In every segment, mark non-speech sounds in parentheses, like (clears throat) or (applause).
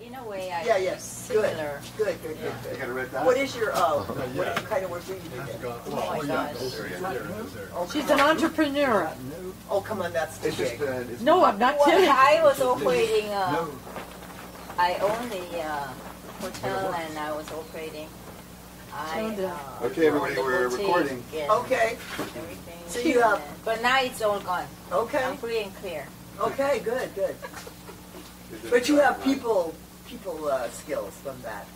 In a way, I Yeah, yes, good, similar. good, good, good, You good. gotta read that? What is your, uh, what is the kind of work do you do then? Oh my gosh. Oh, She's come an entrepreneur. Oh, come on, that's too It's just, big. uh. No, I'm not Well, kidding. I was operating, uh, I own the uh, hotel and I was operating. I, uh, Okay, everybody, we're recording. Okay, Everything. So you have- But now it's all gone. okay, I'm free and clear. okay, good, good. But you have people, people, uh, skills from that,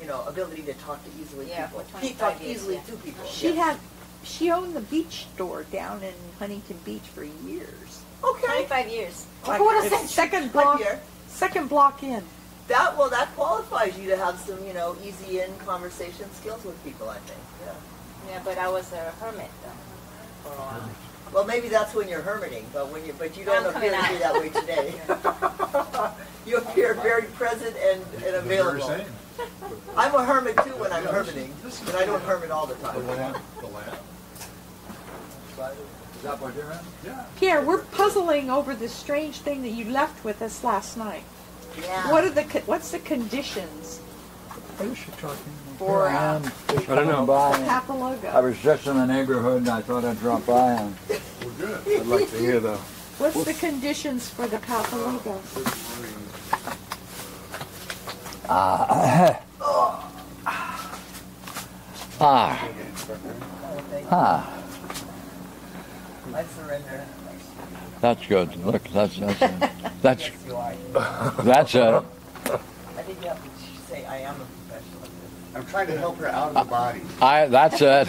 you know, ability to talk to easily Yeah, people. for Pe- 25 Talk years, easily yeah. to people. She yes. had, she owned the beach store down in Huntington Beach for years. Okay. 25 years. Like, what a it's second- second Right block, here. second block in. That, well, that qualifies you to have some, you know, easy in conversation skills with people, I think, yeah. Yeah, but I was a hermit though, for a while. Well, maybe that's when you're hermiting, but when you, but you don't I'm appear to be that way today. (laughs) (laughs) You appear very present and, and available. I'm a hermit too when I'm hermiting, but I don't hermit all the time. The time. lamp, the lamp. (laughs) Is that what you're in? Yeah. Pierre, we're puzzling over this strange thing that you left with us last night. Yeah. What are the, what's the conditions What is she talking for I uh, am just I don't know. by. I was just in the neighborhood and I thought I'd drop by and Well, good. I'd like to hear though. What's the conditions for the Papalogo? ah ah ah I surrender. that's good. Look, that's that's that's Yes, you that's a I think you have to say, I am a professional. I'm trying to help her out of the body. I that's it. (laughs)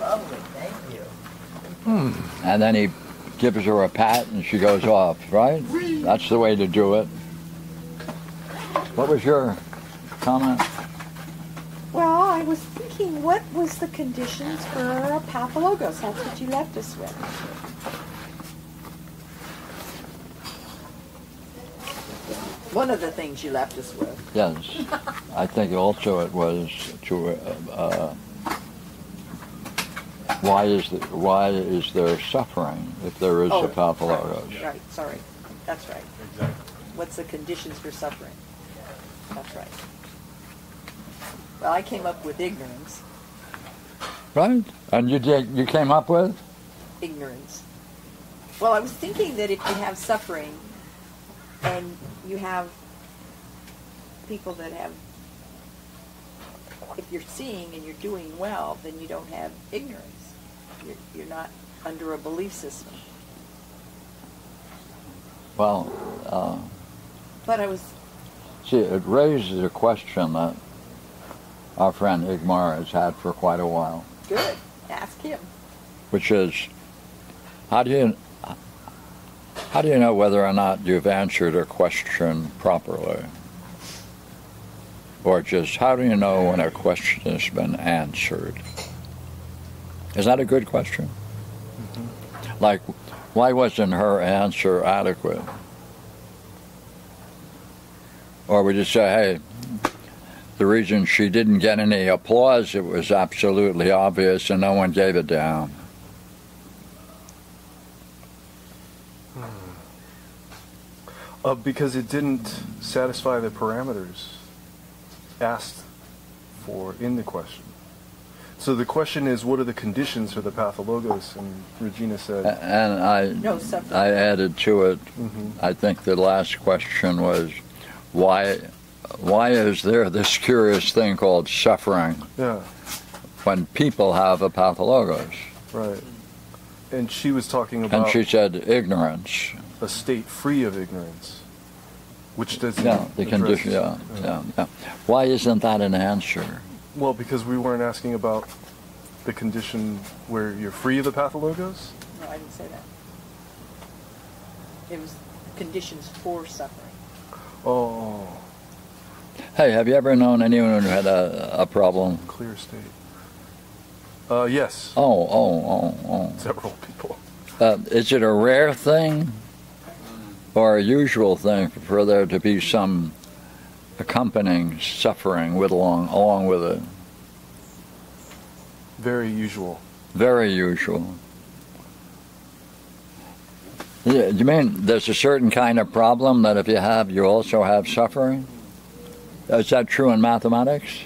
Lovely, thank you. Hmm. and then he gives her a pat and she goes off. Right? That's the way to do it. What was your comment? Well, I was thinking, what was the conditions for a pathologos? That's what you left us with. One of the things you left us with. Yes, I think also it was to. Uh, uh, why is the, why is there suffering if there is Oh, a pathologos? Right, right, sorry. That's right. Exactly. What's the conditions for suffering? That's right. Well, I came up with ignorance. Right? And you did you came up with? ignorance. Well, I was thinking that if you have suffering and you have people that have, if you're seeing and you're doing well, then you don't have ignorance. You're, you're not under a belief system. Well, uh, But I was, see, it raises a question that our friend Igmar has had for quite a while, good, ask him. which is, how do you how do you know whether or not you've answered a question properly? Or just how do you know when a question has been answered? Is that a good question? Mm-hmm. Like, why wasn't her answer adequate? Or would you say, hey, the reason she didn't get any applause, it was absolutely obvious and no one gave it down? Uh, because it didn't satisfy the parameters asked for in the question. So the question is, what are the conditions for the pathologos? And Regina said, And I, No. I added to it, Mhm. I think the last question was, why, why is there this curious thing called suffering yeah, when people have a pathologos? right. And she was talking about. And she said ignorance. a state free of ignorance, which doesn't. Yeah, the address- condition, yeah, yeah, yeah. Why isn't that an answer? Well, because we weren't asking about the condition where you're free of the pathologos. No, I didn't say that. It was conditions for suffering. Oh, Hey, have you ever known anyone who had a, a problem? clear state. Uh, yes, Oh, oh, oh, oh. several people. Uh, is it a rare thing or a usual thing for there to be some accompanying suffering with along along with it? Very usual. Very usual. Yeah, You mean there's a certain kind of problem that if you have, you also have suffering? Is that true in mathematics?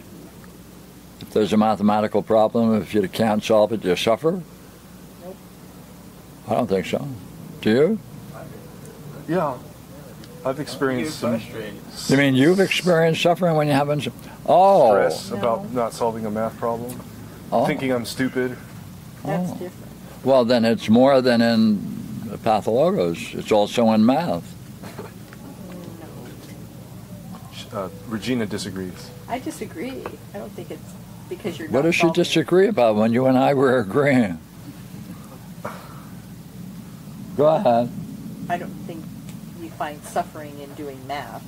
If there's a mathematical problem, if you can't solve it, you suffer? Nope. I don't think so. Do you? Yeah. I've experienced some You mean you've experienced suffering when you haven't? Oh, stress No. about not solving a math problem, oh. thinking I'm stupid. That's Oh. different. Well, then it's more than in pathologos. It's also in math. Uh, Regina disagrees. I disagree. I don't think it's because you're What does she solving it. disagree about when you and I were agreeing? (sighs) Go ahead. I don't think you find suffering in doing math.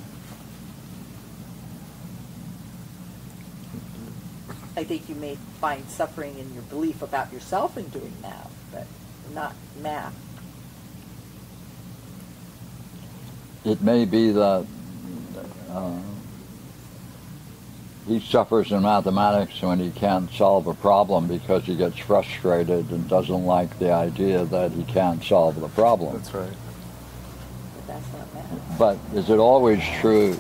I think you may find suffering in your belief about yourself in doing math, but not math. It may be that uh, he suffers in mathematics when he can't solve a problem because he gets frustrated and doesn't like the idea that he can't solve the problem. That's right. But that's not math. But is it always true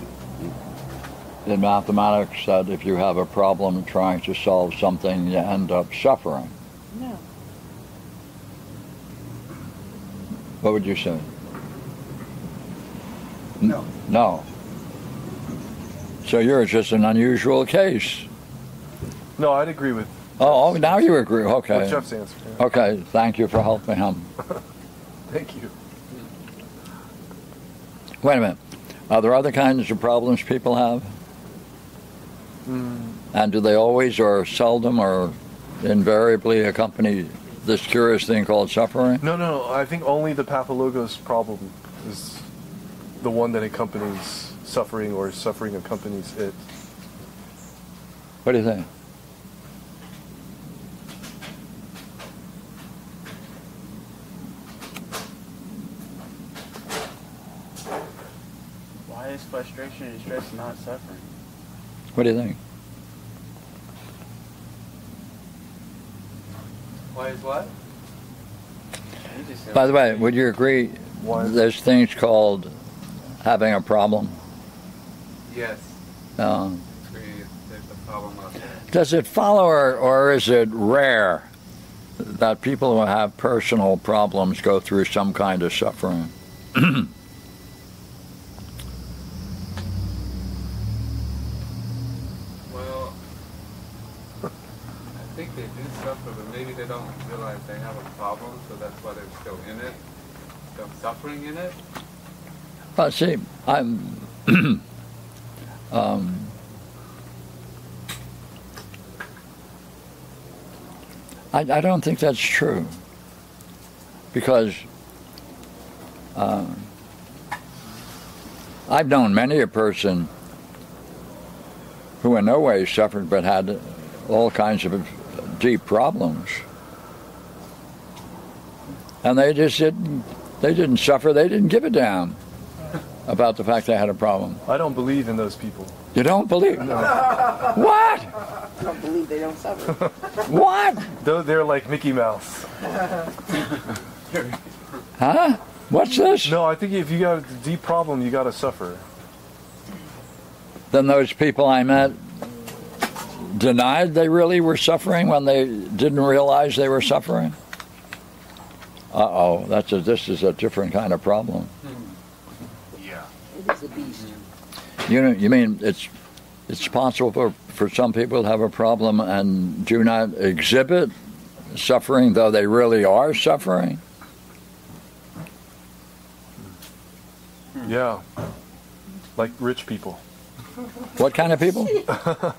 in mathematics that if you have a problem trying to solve something, you end up suffering? No. What would you say? No. No. So you're just an unusual case. No, I'd agree with, Oh, oh now you agree. with Okay. Jeff's answer. yeah. Okay, thank you for helping him. (laughs) Thank you. Wait a minute. Are there other kinds of problems people have? Mm, And do they always or seldom or invariably accompany this curious thing called suffering? no, no, I think only the pathologos problem is the one that accompanies suffering or suffering accompanies it. What do you think? Why is frustration and stress not suffering? What do you think? Why is what? You just said- By the way, would you agree there's things called having a problem? Yes. Um, agree. There's a problem does it follow or, or is it rare that people who have personal problems go through some kind of suffering? (clears throat) Well, I think they do suffer, but maybe they don't realize they have a problem, so that's why they're still in it, still suffering in it. Well, see, I'm. (clears throat) um, I, I don't think that's true. Because um, I've known many a person who in no way suffered but had all kinds of deep problems. And they just didn't, they didn't suffer, they didn't give a damn about the fact they had a problem. I don't believe in those people. You don't believe? (laughs) What? I don't believe they don't suffer. (laughs) What? Though they're like Mickey Mouse. (laughs) Huh? What's this? No, I think if you got a deep problem, you got to suffer. Then those people I met denied they really were suffering when they didn't realize they were suffering. Uh oh, that's a, this is a different kind of problem. Yeah. It is a beast. You know, you mean it's it's possible for, for some people to have a problem and do not exhibit suffering, though they really are suffering. Yeah. Like rich people. What kind of people? (laughs)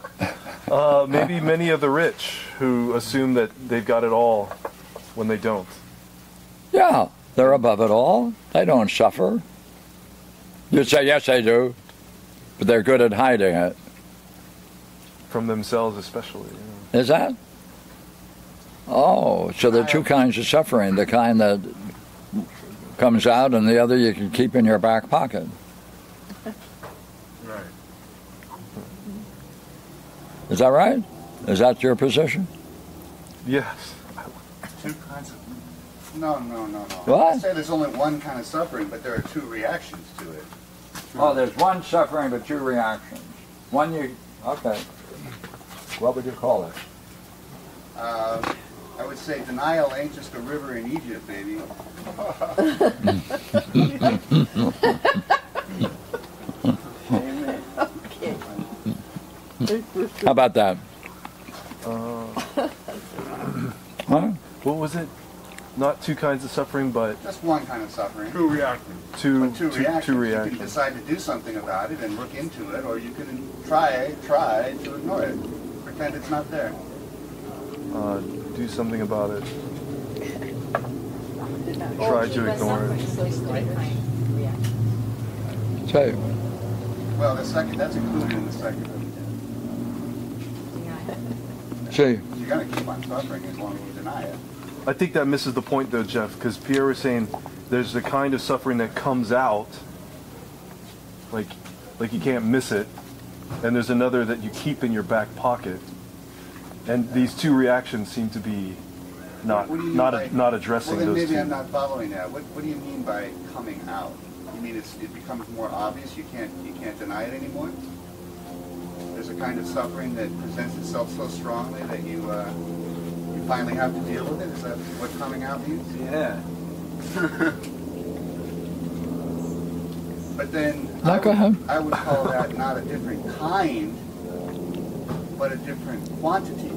Uh, maybe many of the rich who assume that they've got it all when they don't. Yeah, they're above it all. They don't suffer. You'd say, yes, they do, but they're good at hiding it. From themselves, especially. yeah. Is that? Oh, so there are two kinds of suffering the kind that comes out, and the other you can keep in your back pocket. Right. Is that right? Is that your position? Yes. Two kinds of No, no, no, no. What? I say there's only one kind of suffering, but there are two reactions to it. Oh, there's one suffering but two reactions. One you, okay. What would you call it? Uh, I would say denial ain't just a river in Egypt, baby. How about that? Uh, Huh? what was it? Not two kinds of suffering, but Just one kind of suffering. Two reactions. two, But two, two, reactions. two You can decide to do something about it and look into it, or you can try, try to ignore it. Pretend it's not there. Uh, do something about it. (laughs) Try to ignore it. So it's three kind reaction. So, Well, the second, that's included in the second. Yeah. see, You're gonna keep on suffering as long as you deny it. I think that misses the point, though, Jeff, because Pierre was saying there's the kind of suffering that comes out, like, like you can't miss it, and there's another that you keep in your back pocket, and these two reactions seem to be not What do you mean not by- not addressing Well, then those maybe two. I'm not following that. What, what do you mean by coming out? You mean it's, it becomes more obvious, you can't, you can't deny it anymore? There's a kind of suffering that presents itself so strongly that you, uh, you finally have to deal with it? Is that what coming out means? Yeah. But then, No, I go would, ahead. I would call that not a different kind, but a different quantity.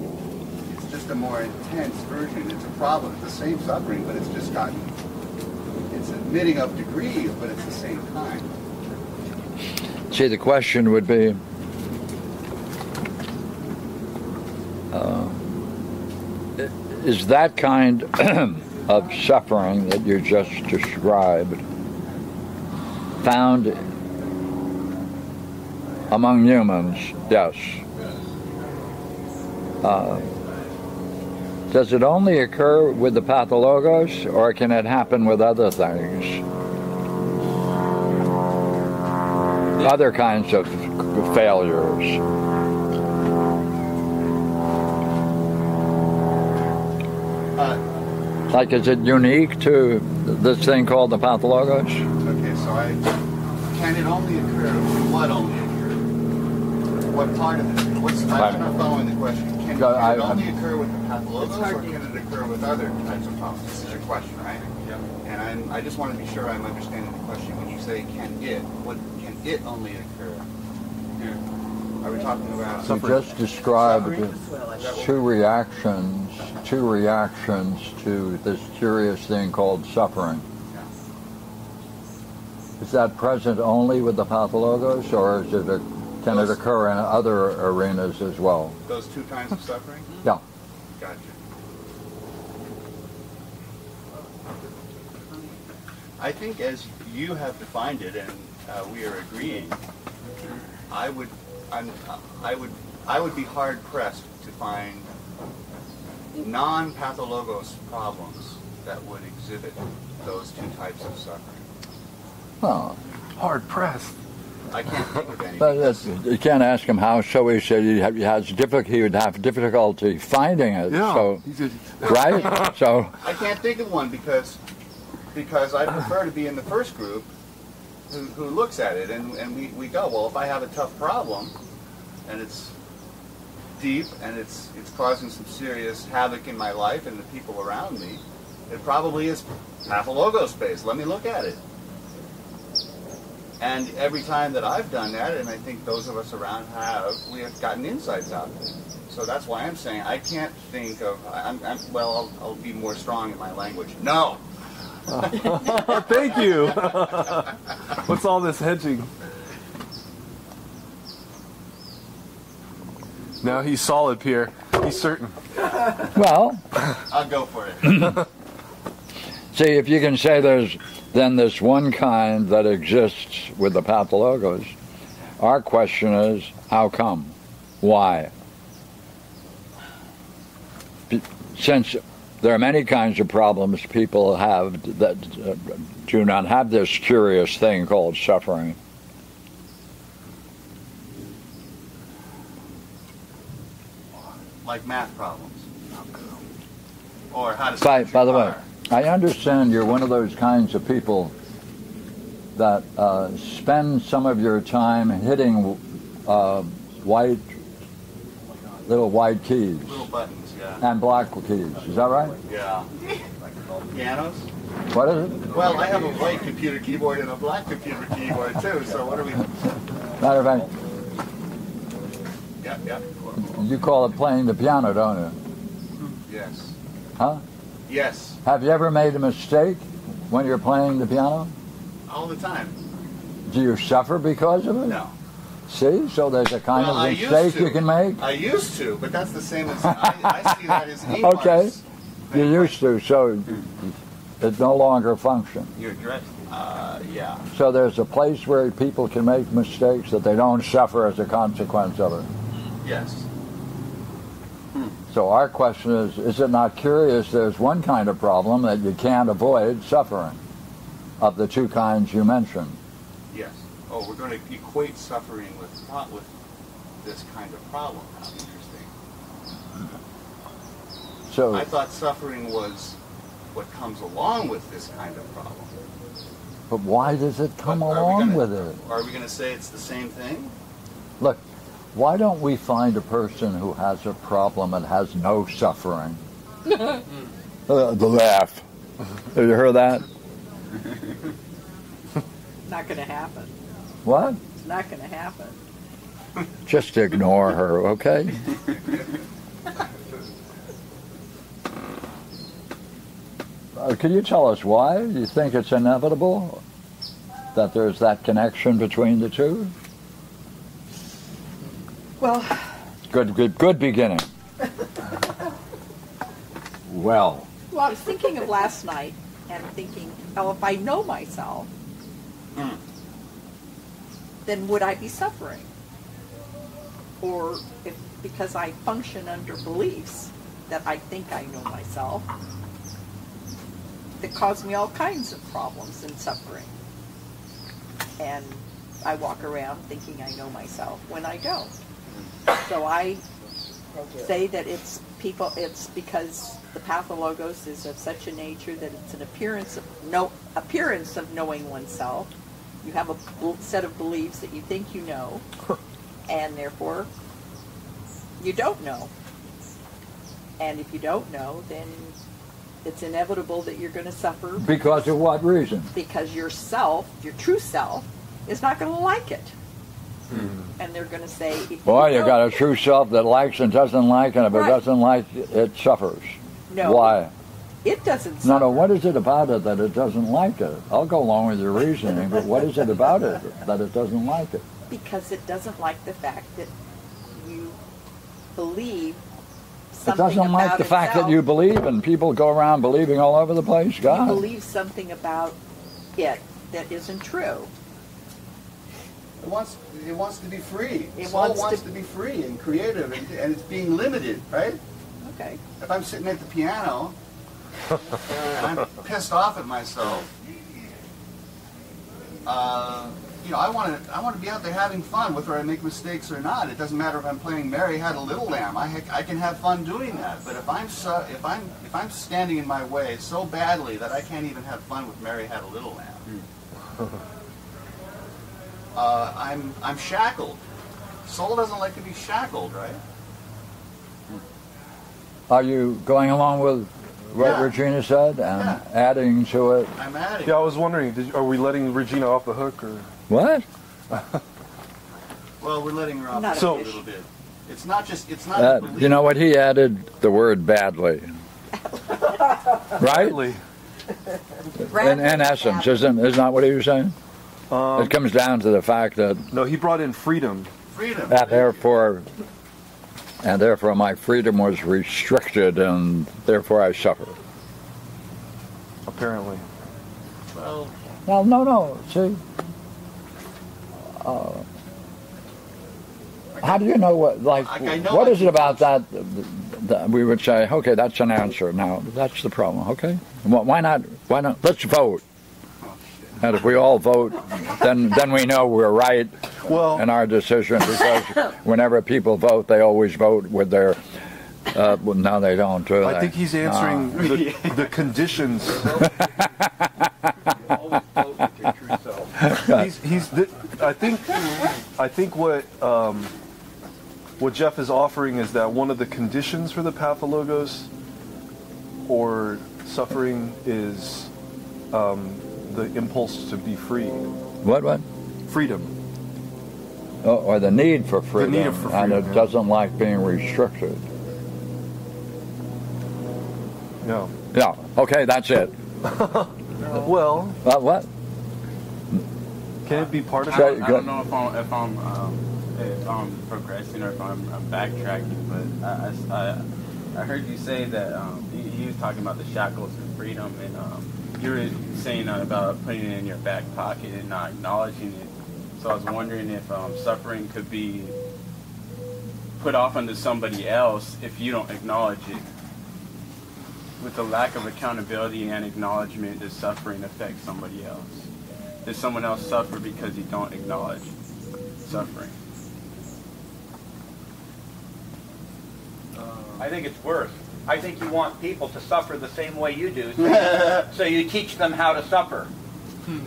It's just a more intense version. It's a problem. It's the same suffering, but it's just gotten, it's admitting of degrees, but it's the same kind. see, the question would be, uh, i- is that kind (clears throat) of suffering that you just described found among humans? Yes. Uh, does it only occur with the pathologos, or can it happen with other things? Other kinds of failures. Like, is it unique to this thing called the pathologos? okay, so I, can it only occur, what only occur? What part of it? What's, I'm not following the question. Can, No, can I- it only I'm- occur with the pathologos, hard or can it occur with other types of problems? This is your question, right? Yeah. And I'm, I just want to be sure I'm understanding the question. When you say can it, what can it only occur? Are we talking about You just described Suffering? Two reactions, two reactions to this curious thing called suffering. Is that present only with the pathologos, or is it a, can it occur in other arenas as well? those two kinds of suffering? Yeah. Gotcha. I think as you have defined it, and uh, we are agreeing, I would, I'm, I would, I would be hard pressed to find non-pathologos problems that would exhibit those two types of suffering. Well, Hard pressed. I can't think of any. (laughs) but you can't ask him how. So he said he, ha- he has diffic- He would have difficulty finding it. Yeah. So just- right. (laughs) So I can't think of one because because I prefer to be in the first group who, who looks at it and, and we, we go, well, if I have a tough problem and it's deep and it's it's causing some serious havoc in my life and the people around me, it probably is half a logo space. Let me look at it. And every time that I've done that, and I think those of us around have, we have gotten insights out of it. So that's why I'm saying I can't think of. I'm, I'm well. I'll, I'll be more strong in my language. No, (laughs) Thank you. (laughs) What's all this hedging? Now he's solid, Pierre. He's certain. well, (laughs) I'll go for it. (laughs) See, if you can say there's then this one kind that exists with the pathologos, our question is, how come? Why? Since there are many kinds of problems people have that uh, do not have this curious thing called suffering. Like math problems, or how to. By, by the your way. I understand you're one of those kinds of people that uh, spend some of your time hitting uh, white, little white keys Little buttons, yeah. and black keys. Is that right? Yeah. Like pianos? What is it? Well, I have a white computer keyboard and a black computer keyboard too, so what are we? Matter of fact, Yeah, yeah. You call it playing the piano, don't you? Yes. Huh? Yes. Have you ever made a mistake when you're playing the piano? All the time. Do you suffer because of it? No. See, so there's a kind Well, of mistake you can make. I used to, but that's the same as (laughs) I, I see that as Okay. You used to, so it no longer functions. You're. Uh, yeah. So there's a place where people can make mistakes that they don't suffer as a consequence of it. Yes. So our question is, is it not curious there's one kind of problem that you can't avoid suffering of the two kinds you mentioned? Yes. Oh, we're going to equate suffering with with this kind of problem. How interesting. So I thought suffering was what comes along with this kind of problem. But why does it come But along gonna- with it? Are we going to say it's the same thing? Look, why don't we find a person who has a problem and has no suffering? (laughs) uh, the laugh. Have you heard that? Not going to happen. What? It's not going to happen. Just ignore her, okay? Uh, can you tell us why you think it's inevitable that there's that connection between the two? Well, Good, good, good beginning. Well, well, I was thinking of last night and thinking, oh, if I know myself, Hmm. then would I be suffering? Or if because I function under beliefs that I think I know myself, that cause me all kinds of problems and suffering. And I walk around thinking I know myself when I don't. So I say that it's people it's because the pathologos is of such a nature that it's an appearance of no appearance of knowing oneself. You have a set of beliefs that you think you know (laughs) and therefore you don't know. And if you don't know then it's inevitable that you're going to suffer because of what reason? because yourself your true self is not going to like it Hmm. and they're going to say if Boy, you don't- got a true self that likes and doesn't like, and if it doesn't like, it suffers. no Why? it doesn't No, suffer. no, what is it about it that it doesn't like it? I'll go along with your reasoning, but what is it about it that it doesn't like it? because it doesn't like the fact that you believe something. It doesn't like the fact that you believe, and people go around believing all over the place. God, You believe something about it that isn't true. It wants it wants to be free. It Soul wants wants, to- to, be free and creative, and, and it's being limited, right? Okay. If I'm sitting at the piano and (laughs) I'm pissed off at myself, uh, you know, I want to I want to be out there having fun, whether I make mistakes or not. It doesn't matter if I'm playing Mary Had a Little Lamb. I ha- I can have fun doing that. But if I'm so, if I'm if I'm standing in my way so badly that I can't even have fun with Mary Had a Little Lamb, (laughs) uh, I'm I'm shackled. Soul doesn't like to be shackled, right? Are you going along with what Yeah. Regina said and Yeah. adding to it? I'm adding. Yeah, I was wondering, did, are we letting Regina off the hook or? What? (laughs) Well, we're letting her off Not the So- hook a little bit. It's not just. It's not. Uh, you know what? He added the word badly. (laughs) right? Rightly. In, in essence, isn't, isn't that what he was saying? Um, it comes down to the fact that no, he brought in freedom. freedom. and therefore and therefore my freedom was restricted and therefore I suffer. Apparently. Well, Well, no, no. See, uh, how do you know what? Like, Like, know what I is it about that, that we would say? Okay, that's an answer. Now that's the problem. Okay, Wh- why not? Why not? Let's vote. And if we all vote, then then we know we're right Well, in our decision because whenever people vote, they always vote with their Uh, well, no, they don't, do they? I think he's answering the, (laughs) the conditions. (laughs) he's, he's the, I think I think what um, what Jeff is offering is that one of the conditions for the pathologos or suffering is um, the impulse to be free, What, what? freedom. Oh, or the need for freedom. need for And it yeah. doesn't like being restricted. Yeah. Yeah, okay, that's it. (laughs) Well, Uh, what? can it be part of I Sure, don't, I don't know if I'm if I'm um, if I'm progressing or if I'm, I'm backtracking, but I, I, I- I heard you say that um, you, you was talking about the shackles and freedom, and um, you were saying uh, about putting it in your back pocket and not acknowledging it. So I was wondering if um, suffering could be put off onto somebody else if you don't acknowledge it. With the lack of accountability and acknowledgement, does suffering affect somebody else? Does someone else suffer because you don't acknowledge suffering? I think it's worse. I think you want people to suffer the same way you do, so (laughs) you, so you teach them how to suffer. (laughs)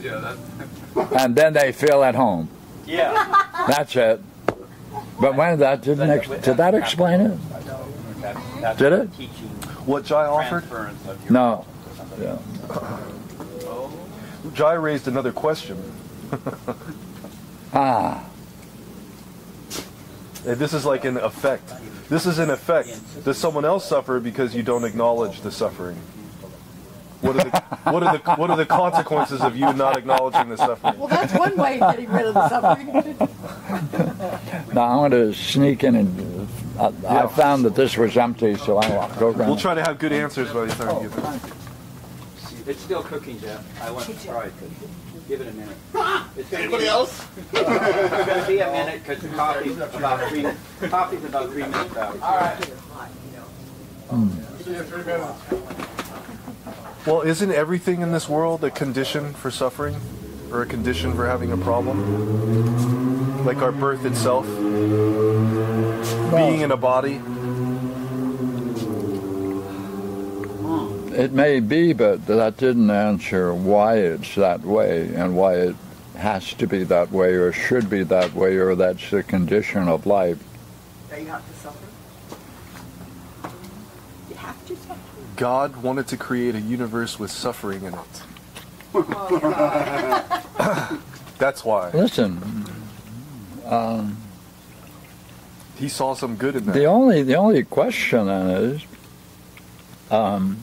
Yeah, that's. And then they feel at home. Yeah. That's it. But when that didn't ex- did that explain it? That's, that's Did it? What Jai offered? of No. Yeah. Jai raised another question. (laughs) Ah, This is like an effect. This is an effect. Does someone else suffer because you don't acknowledge the suffering? What are the what are the what are the consequences of you not acknowledging the suffering? Well, that's one way of getting rid of the suffering. now I'm going to sneak in and uh, I, I found that this was empty, so I'll go around. We'll try to have good answers by the time you get there. It's still cooking, Jeff. I want to try it. Give it a minute. Ah! It's gonna Anybody be, else? (laughs) It's going to be a minute because the coffee's about three. Coffee's about three minutes out. All right. See three minutes. Well, isn't everything in this world a condition for suffering, or a condition for having a problem? Like our birth itself, being in a body. It may be, but that didn't answer why it's that way and why it has to be that way or should be that way or that's the condition of life. That you have to suffer? You have to suffer. God wanted to create a universe with suffering in it. (laughs) That's why Listen, um, he saw some good in that. the only the only question then is, um,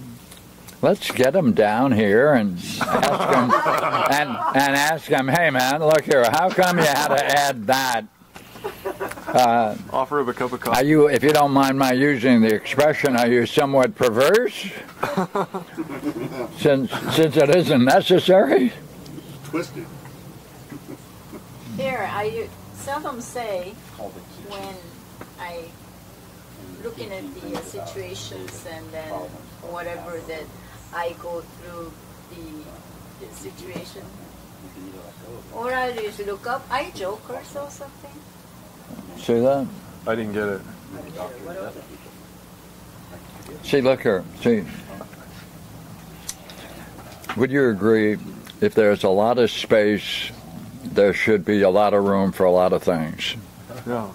let's get them down here and ask them (laughs) and and ask them, hey man, look here, how come you had to add that? Uh, Offer him a cup of coffee. Are coffee. you, if you don't mind my using the expression, are you somewhat perverse? since since it isn't necessary. Twisted. Here, I seldom say when I looking at the uh, situations and then whatever that I go through the, the situation. Mm-hmm. Or I just look up. I joke or so something. See that? I didn't get it. See, look here. See, would you agree? If there's a lot of space, there should be a lot of room for a lot of things. Yeah.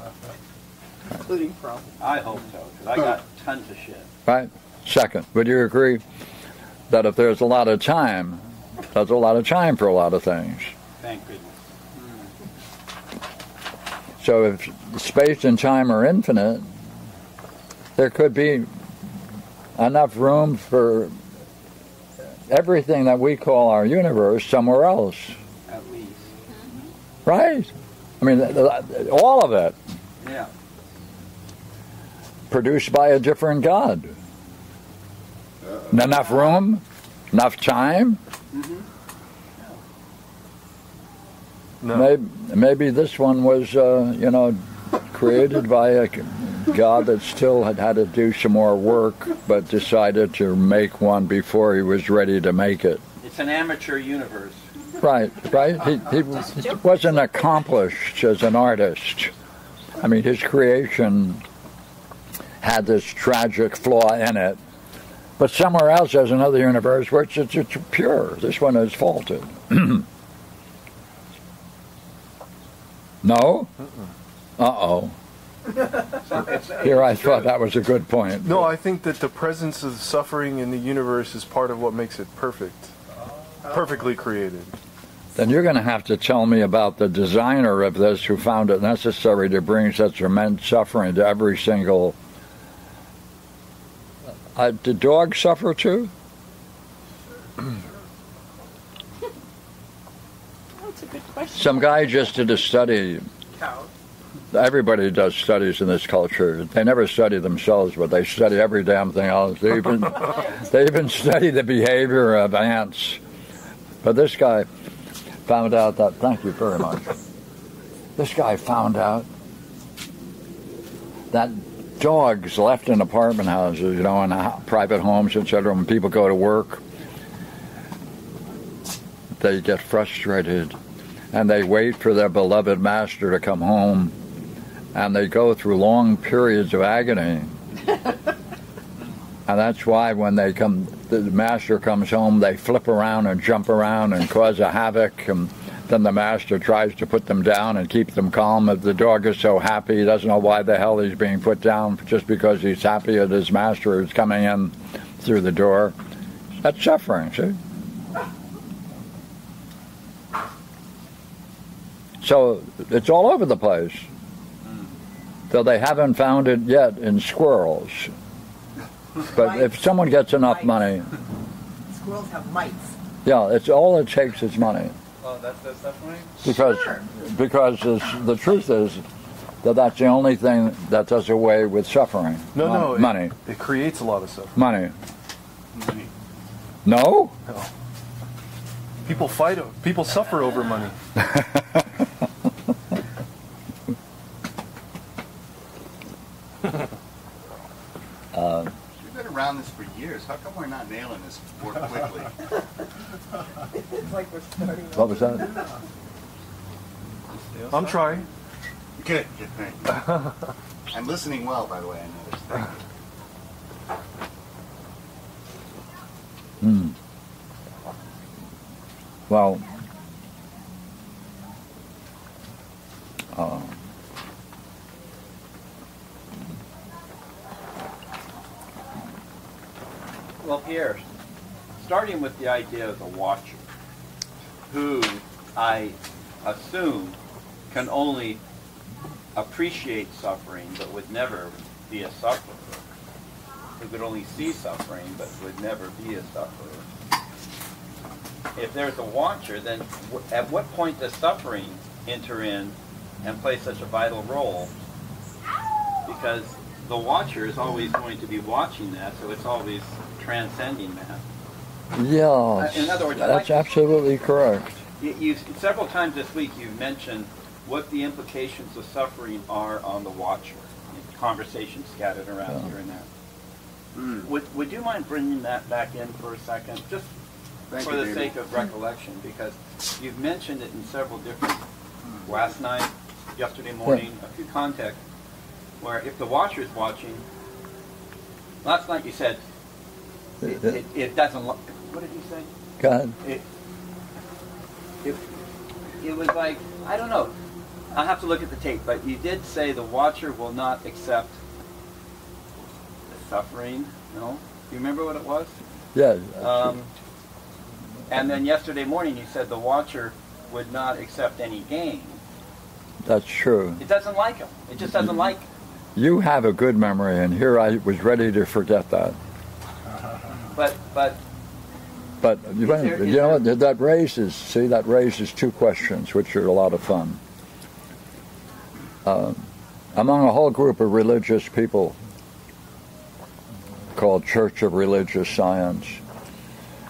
Including problems. I hope so, because I got tons of shit. Right? Second, would you agree that if there's a lot of time, there's a lot of time for a lot of things? Thank goodness. Mm. So if space and time are infinite, there could be enough room for everything that we call our universe somewhere else, At least. right? I mean, all of it Yeah. produced by a different God. Enough room, enough time. No. Maybe, maybe this one was, uh, you know, created by a God that still had had to do some more work, but decided to make one before he was ready to make it. It's an amateur universe. Right, right. He, he wasn't accomplished as an artist. I mean, his creation had this tragic flaw in it. But somewhere else there's another universe where it's, it's, it's pure. This one is faulted. (clears throat) no? Uh-uh. Uh-oh. (laughs) Here I thought that was a good point. No, I think that the presence of suffering in the universe is part of what makes it perfect. Perfectly created. Then you're going to have to tell me about the designer of this who found it necessary to bring such immense suffering to every single. Uh, did dogs suffer too? That's a good question. Some guy just did a study. Everybody does studies in this culture. They never study themselves, but they study every damn thing else. They even (laughs) they even study the behavior of ants. But this guy found out that. Thank you very much. This guy found out that dogs left in apartment houses, you know, in private homes, etc. When people go to work, they get frustrated and they wait for their beloved master to come home and they go through long periods of agony. (laughs) and that's why when they come, the master comes home, they flip around and jump around and cause a havoc. And then the master tries to put them down and keep them calm. If the dog is so happy, he doesn't know why the hell he's being put down just because he's happy that his master is coming in through the door. That's suffering, see? So it's all over the place. Though they haven't found it yet in squirrels. But if someone gets enough money, (laughs) Squirrels have mites. yeah, it's all it takes is money. Oh, that's that's definitely. Because because it's, the truth is that that's the only thing that does away with suffering. No, Mon- no. money, It, creates a lot of suffering. money. Money. No. No. People fight. o- People suffer over money. (laughs) We've been around this for years. How come we're not nailing this more quickly? (laughs) It's like we're starting What was that? I'm trying. Good, good, thank (laughs) you. I'm listening well, by the way, I noticed. Thank you. Hmm. Well. Uh, Well, Pierre, starting with the idea of the watcher, who I assume can only appreciate suffering but would never be a sufferer, who could only see suffering but would never be a sufferer. If there's a watcher, then at what point does suffering enter in and play such a vital role? Because the watcher is always going to be watching that, so it's always transcending that. Yeah, in other words, I like that's to- absolutely correct. You, you several times this week you've mentioned what the implications of suffering are on the watcher. Conversations scattered around Yeah. here and there. Hmm. Would, would you mind bringing that back in for a second, just Thank for you, the David. sake of hmm. recollection, because you've mentioned it in several different last night, yesterday morning, a few contexts where if the watcher is watching, last night you said it, it, it doesn't. What did you say? God, it, it, it was like, I don't know. I'll have to look at the tape, but you did say the watcher will not accept the suffering. No? Do you remember what it was? yeah. Um, and then yesterday morning you said the watcher would not accept any gain. that's true. It doesn't like him. It just doesn't like him. You have a good memory, and here I was ready to forget that. But, but But you, there- you is know what? That raises, see, that raises two questions, which are a lot of fun. Uh, among a whole group of religious people called Church of Religious Science,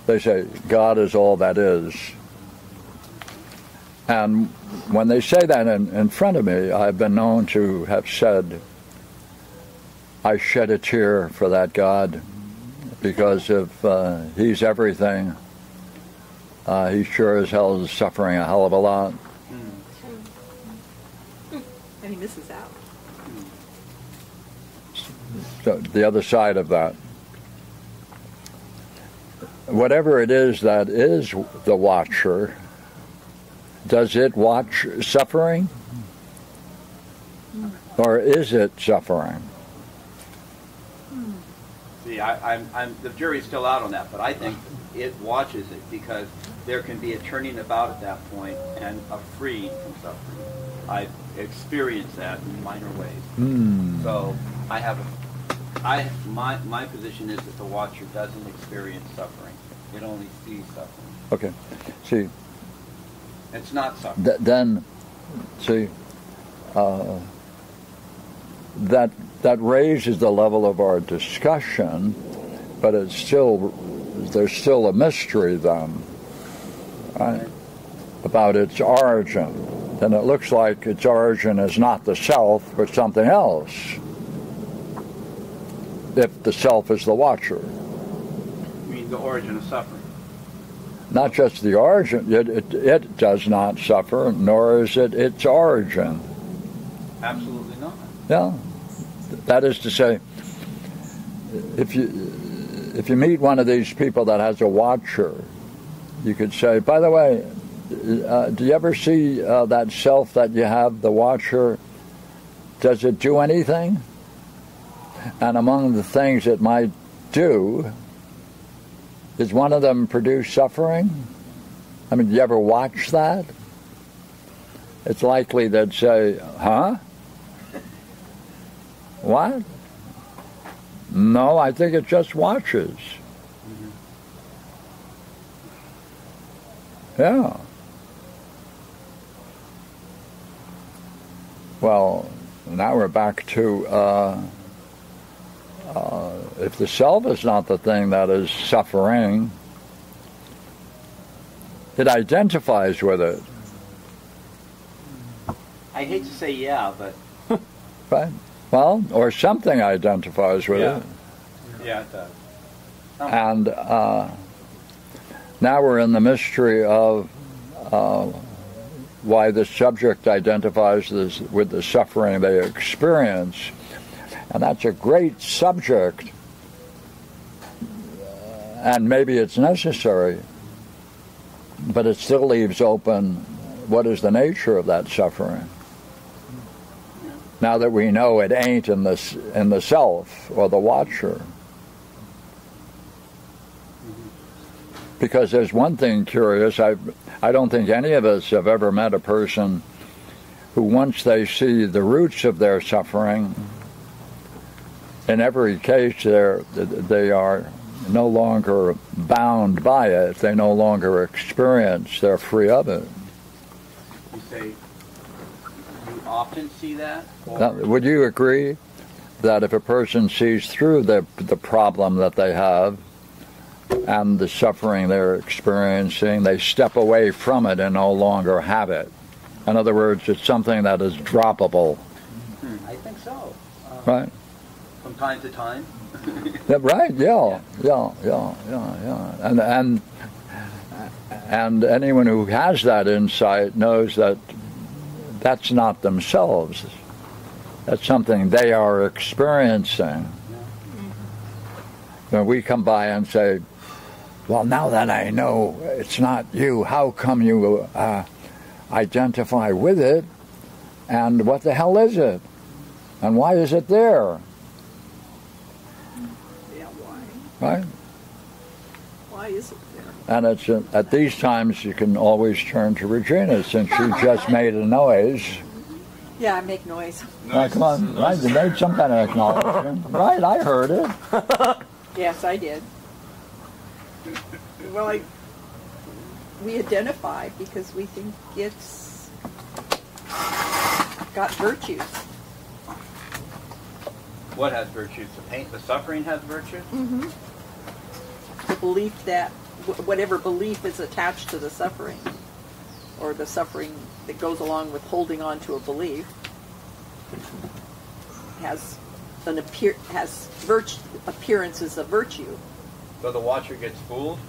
they say God is all that is. And when they say that in, in front of me, I've been known to have said, I shed a tear for that God because if uh, he's everything, uh, he sure as hell is suffering a hell of a lot. (laughs) And he misses out. so the other side of that. Whatever it is that is the watcher, does it watch suffering? Or is it suffering? See, I, I'm, I'm, the jury's still out on that, but I think it watches it because there can be a turning about at that point and a freeing from suffering. I've experienced that in minor ways. Hmm. So I have a, I, my, my position is that the watcher doesn't experience suffering. It only sees suffering. Okay. See, It's not suffering. th- then, see, uh, that that raises the level of our discussion, but it's still there's still a mystery then, right? About its origin. Then it looks like its origin is not the self, but something else. If the self is the watcher. I mean, the origin of suffering. Not just the origin, it, it, it does not suffer, nor is it its origin. Absolutely not. Yeah. That is to say, if you if you meet one of these people that has a watcher, you could say, by the way, uh, do you ever see uh, that self that you have, the watcher? Does it do anything? And among the things it might do, is one of them produce suffering? I mean, do you ever watch that? It's likely they'd say, huh? What? No, I think it just watches. Yeah. Well, now we're back to uh, uh, if the self is not the thing that is suffering, it identifies with it, I hate to say yeah, but right? Well, or something identifies with Yeah. it. yeah, it does. And uh, now we're in the mystery of uh, why the subject identifies this, with the suffering they experience. And that's a great subject, and maybe it's necessary, but it still leaves open what is the nature of that suffering. Now that we know it ain't in the, in the self or the watcher. because there's one thing curious. I I don't think any of us have ever met a person who, once they see the roots of their suffering, in every case they're they are no longer bound by it. They no longer experience. They're free of it. You say often see that? Now, would you agree that if a person sees through the the problem that they have and the suffering they're experiencing, they step away from it and no longer have it? In other words, it's something that is droppable, I think so. Uh, right? From time to time. (laughs) Yeah, right? Yeah, yeah, yeah, yeah, yeah. And and and anyone who has that insight knows that that's not themselves. That's something they are experiencing. When we come by and say, "Well, now that I know it's not you, how come you uh, identify with it? And what the hell is it? And why is it there?" Yeah, why? Right? Why is it? And it's uh, at these times you can always turn to Regina since she just (laughs) made a noise. Yeah, I make noise. Right, come on, right? You made some kind of acknowledgement, (laughs) right? I heard it. (laughs) Yes, I did. Well, I, we identify because we think it's got virtues. What has virtues? The pain, the suffering has virtues. Mm-hmm. The belief that wh- whatever belief is attached to the suffering, or the suffering that goes along with holding on to a belief, has an appear has virtue appearances of virtue. So the watcher gets fooled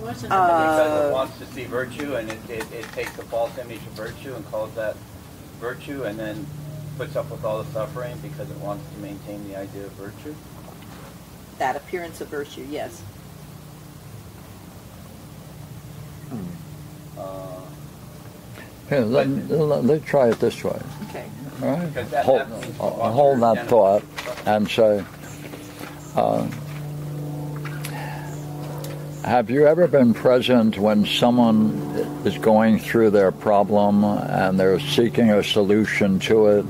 Wasn't Uh, because it wants to see virtue, and it, it, it takes a false image of virtue and calls that virtue, and then puts up with all the suffering because it wants to maintain the idea of virtue? That appearance of virtue, yes. Uh, Here, let, let, let's try it this way. Okay. All right? That- Hold, that uh, hold that thought and say, uh, have you ever been present when someone is going through their problem and they're seeking a solution to it?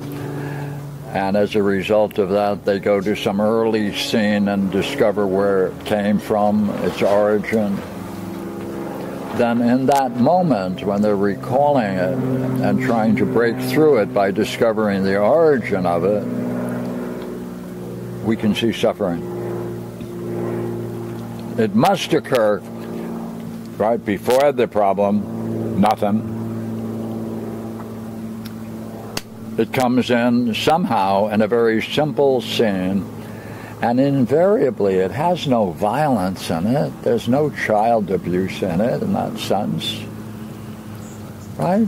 And as a result of that, they go to some early scene and discover where it came from, its origin. Then, in that moment, when they're recalling it and trying to break through it by discovering the origin of it, we can see suffering. It must occur right before the problem, nothing. It comes in somehow in a very simple scene, and invariably it has no violence in it. There's no child abuse in it in that sense. Right?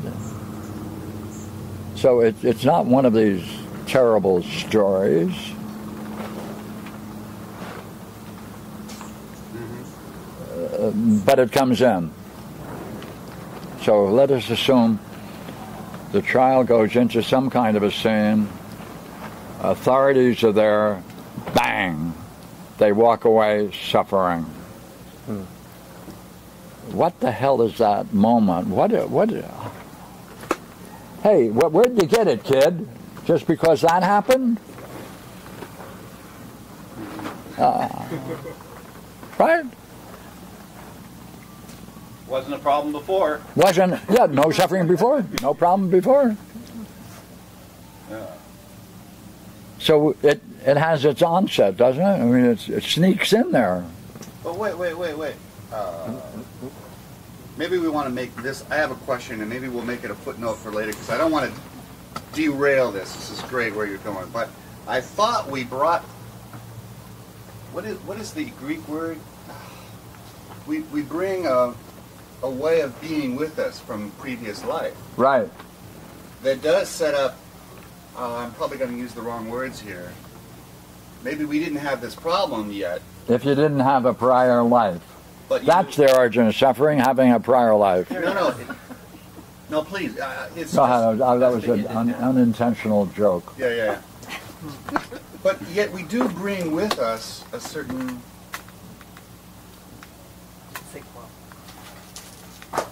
So it, it's not one of these terrible stories. Uh, but it comes in. So let us assume the child goes into some kind of a scene, authorities are there, bang, they walk away suffering. What the hell is that moment? What? What? Hey, wh- where'd you get it, kid? Just because that happened? Uh, right? Wasn't a problem before. Wasn't, yeah, no suffering before, no problem before. Yeah. So it, it has its onset, doesn't it? I mean, it's, it sneaks in there. But wait, wait, wait, wait. Uh, maybe we want to make this. I have a question, and maybe we'll make it a footnote for later because I don't want to derail this. This is great where you're going, but I thought we brought. What is what is the Greek word? We we bring a a way of being with us from previous life Right. that does set up. Uh, I'm probably going to use the wrong words here. Maybe we didn't have this problem yet, If you didn't have a prior life. but That's the origin of suffering, having a prior life. No, no, it- no. Please, uh, it's No, just- uh, that was an un, unintentional joke. Yeah, yeah. yeah. but yet we do bring with us a certain.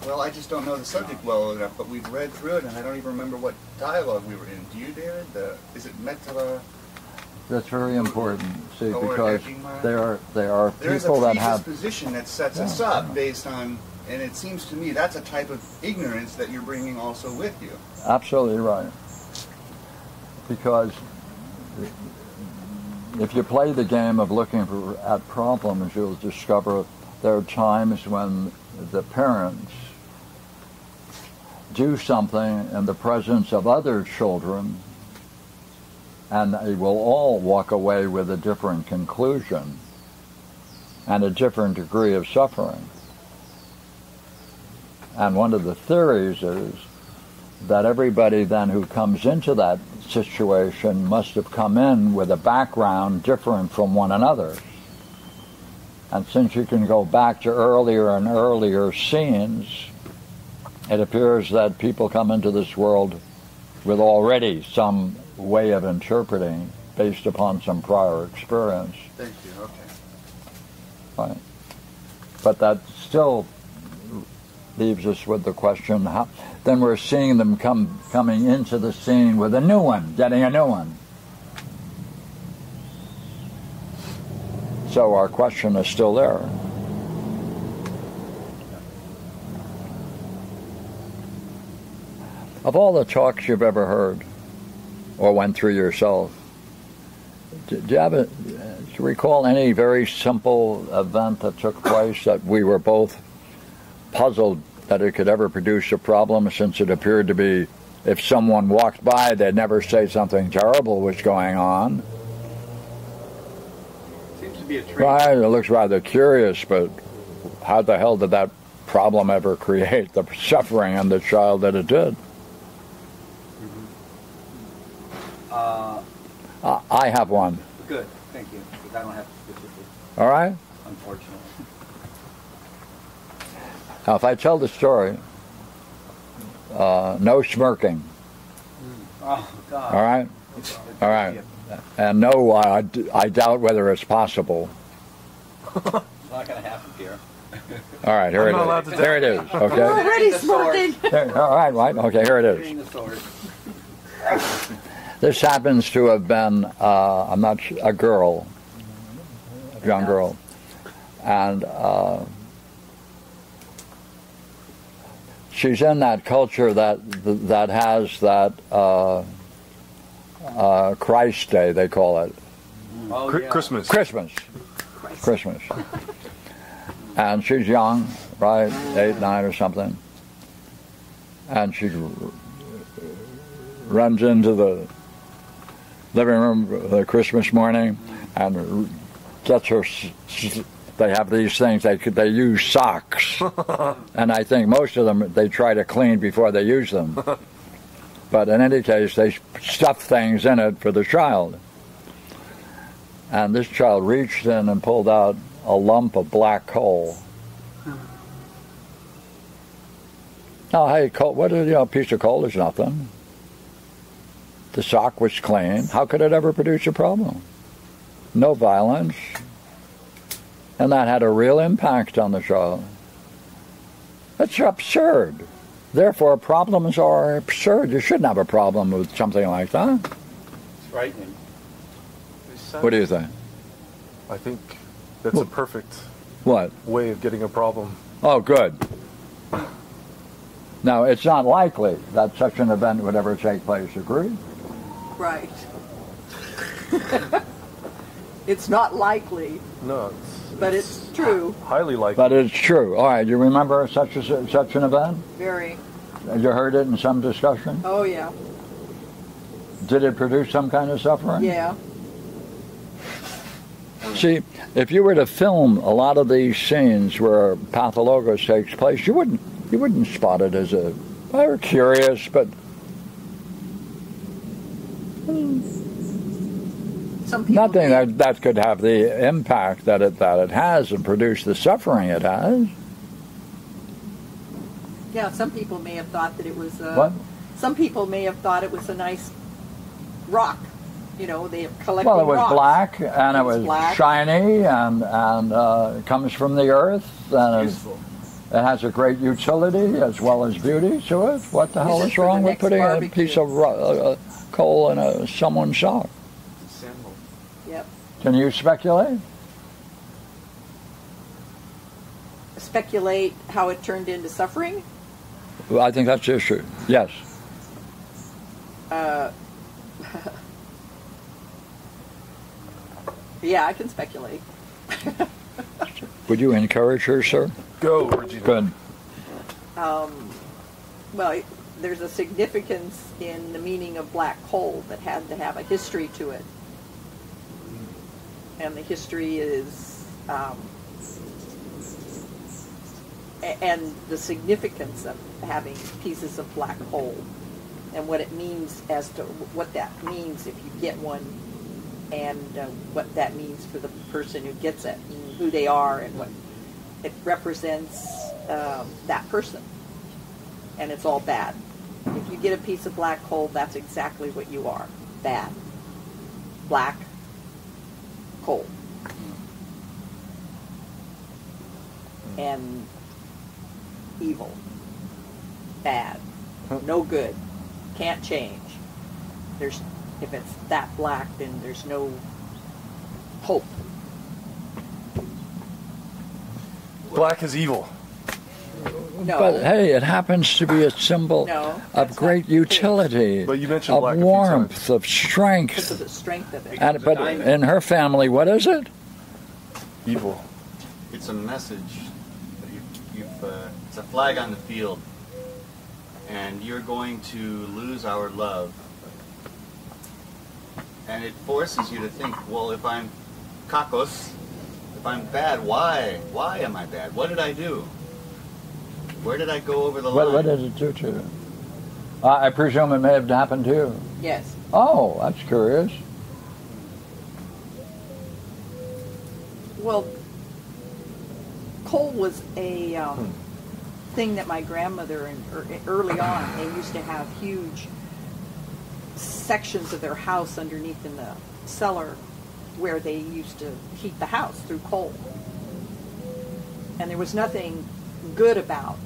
Well, I just don't know the subject well enough, but we've read through it, and I don't even remember what dialogue we were in. Do you, David? The, is it Metala? That's very important, see, because there are, there are There's people a that have, predisposition that sets us up yeah. based on, and it seems to me that's a type of ignorance that you're bringing also with you. absolutely right. Because if you play the game of looking for, at problems, you'll discover there are times when the parents do something in the presence of other children and they will all walk away with a different conclusion and a different degree of suffering. And one of the theories is that everybody then who comes into that situation must have come in with a background different from one another. And since you can go back to earlier and earlier scenes, it appears that people come into this world with already some way of interpreting based upon some prior experience. Thank you. Okay. Right. But that still leaves us with the question: how, Then we're seeing them come coming into the scene with a new one, getting a new one. So our question is still there. Of all the talks you've ever heard, or went through yourself, do do you have a, do you recall any very simple event that took place that we were both puzzled that it could ever produce a problem since it appeared to be if someone walked by they'd never say something terrible was going on? Seems to be a trend. right it looks rather curious but how the hell did that problem ever create the suffering in the child that it did Uh, Uh, I have one. good, thank you, because I don't have specific, All right. unfortunately. Now, if I tell the story, uh, no smirking. Oh, God. All right. All right. And no, I, I doubt whether it's possible. It's not gonna happen here. All right, here I'm not allowed to. There it is. Okay. (laughs) Already The sword. smirking. There- all right, right. Okay, here it is. (laughs) Bring the sword. This happens to have been, uh, I'm not su- a girl, a young girl, and uh, she's in that culture that that has that uh, uh, Christ Day, they call it. Oh, yeah. Christmas. Christmas, Christmas, and she's young, right, eight, nine, or something, and she runs into the living room the Christmas morning and gets her. They have these things. They they use socks, (laughs) and I think most of them they try to clean before they use them. (laughs) But in any case, they stuff things in it for the child. And this child reached in and pulled out a lump of black coal. Uh-huh. Now, hey, coal, what is you know, a piece of coal is nothing. The sock was clean. How could it ever produce a problem? No violence. And that had a real impact on the child. It's absurd. Therefore, problems are absurd. You shouldn't have a problem with something like that. It's frightening. What do you think? I think that's a perfect What? way of getting a problem. Oh, good. Now, it's not likely that such an event would ever take place, agree? Right. it's not likely, No, it's, but it's true. highly likely. But it's true. All right, do you remember such a, such an event? Very. You heard it in some discussion? Oh yeah. Did it produce some kind of suffering? Yeah. See, if you were to film a lot of these scenes where pathologos takes place, you wouldn't you wouldn't spot it as a they're curious, but Some people. Nothing that, that could have the impact that it that it has and produce the suffering it has. Yeah, some people may have thought that it was. Uh, What? Some people may have thought it was a nice rock. You know, they have collected Well, it was rocks. black and it, It was was black. shiny and and uh, it comes from the earth and it's, Useful. it has a great utility as well as beauty to it. What the hell Use it is for the wrong with next putting a barbecue. piece of ro- uh, uh, coal in a someone's sock? Symbol. Yep. Can you speculate? Speculate how it turned into suffering. Well, I think that's the issue. Yes. Uh, (laughs) yeah, I can speculate. (laughs) Would you encourage her, sir? Go, Regina. Good. Um, well, it- there's a significance in the meaning of black coal that had to have a history to it. And the history is, um, and the significance of having pieces of black coal and what it means as to what that means if you get one and uh, what that means for the person who gets it and who they are and what it represents um, that person and it's all bad if you get a piece of black coal that's exactly what you are. Bad. Black coal. Hmm. And evil. Bad. No good. Can't change. There's if it's that black then there's no hope. Black is evil. No But hey, it happens to be a symbol No, of great not the case. utility, But you mentioned of black a few warmth, times. of because strength. of the strength of it And, but in her family, what is it? Evil. It's a message. that You've, you've, uh, it's a flag on the field, and you're going to lose our love. And it forces you to think, well, if I'm kakos, if I'm bad, why? Why am I bad? What did I do? Where did I go over the What, line? what did it do to her? I presume it may have happened to you. Yes. Oh, that's curious. Well, coal was a um, thing that my grandmother and er, early on they used to have huge sections of their house underneath in the cellar where they used to heat the house through coal. And there was nothing good about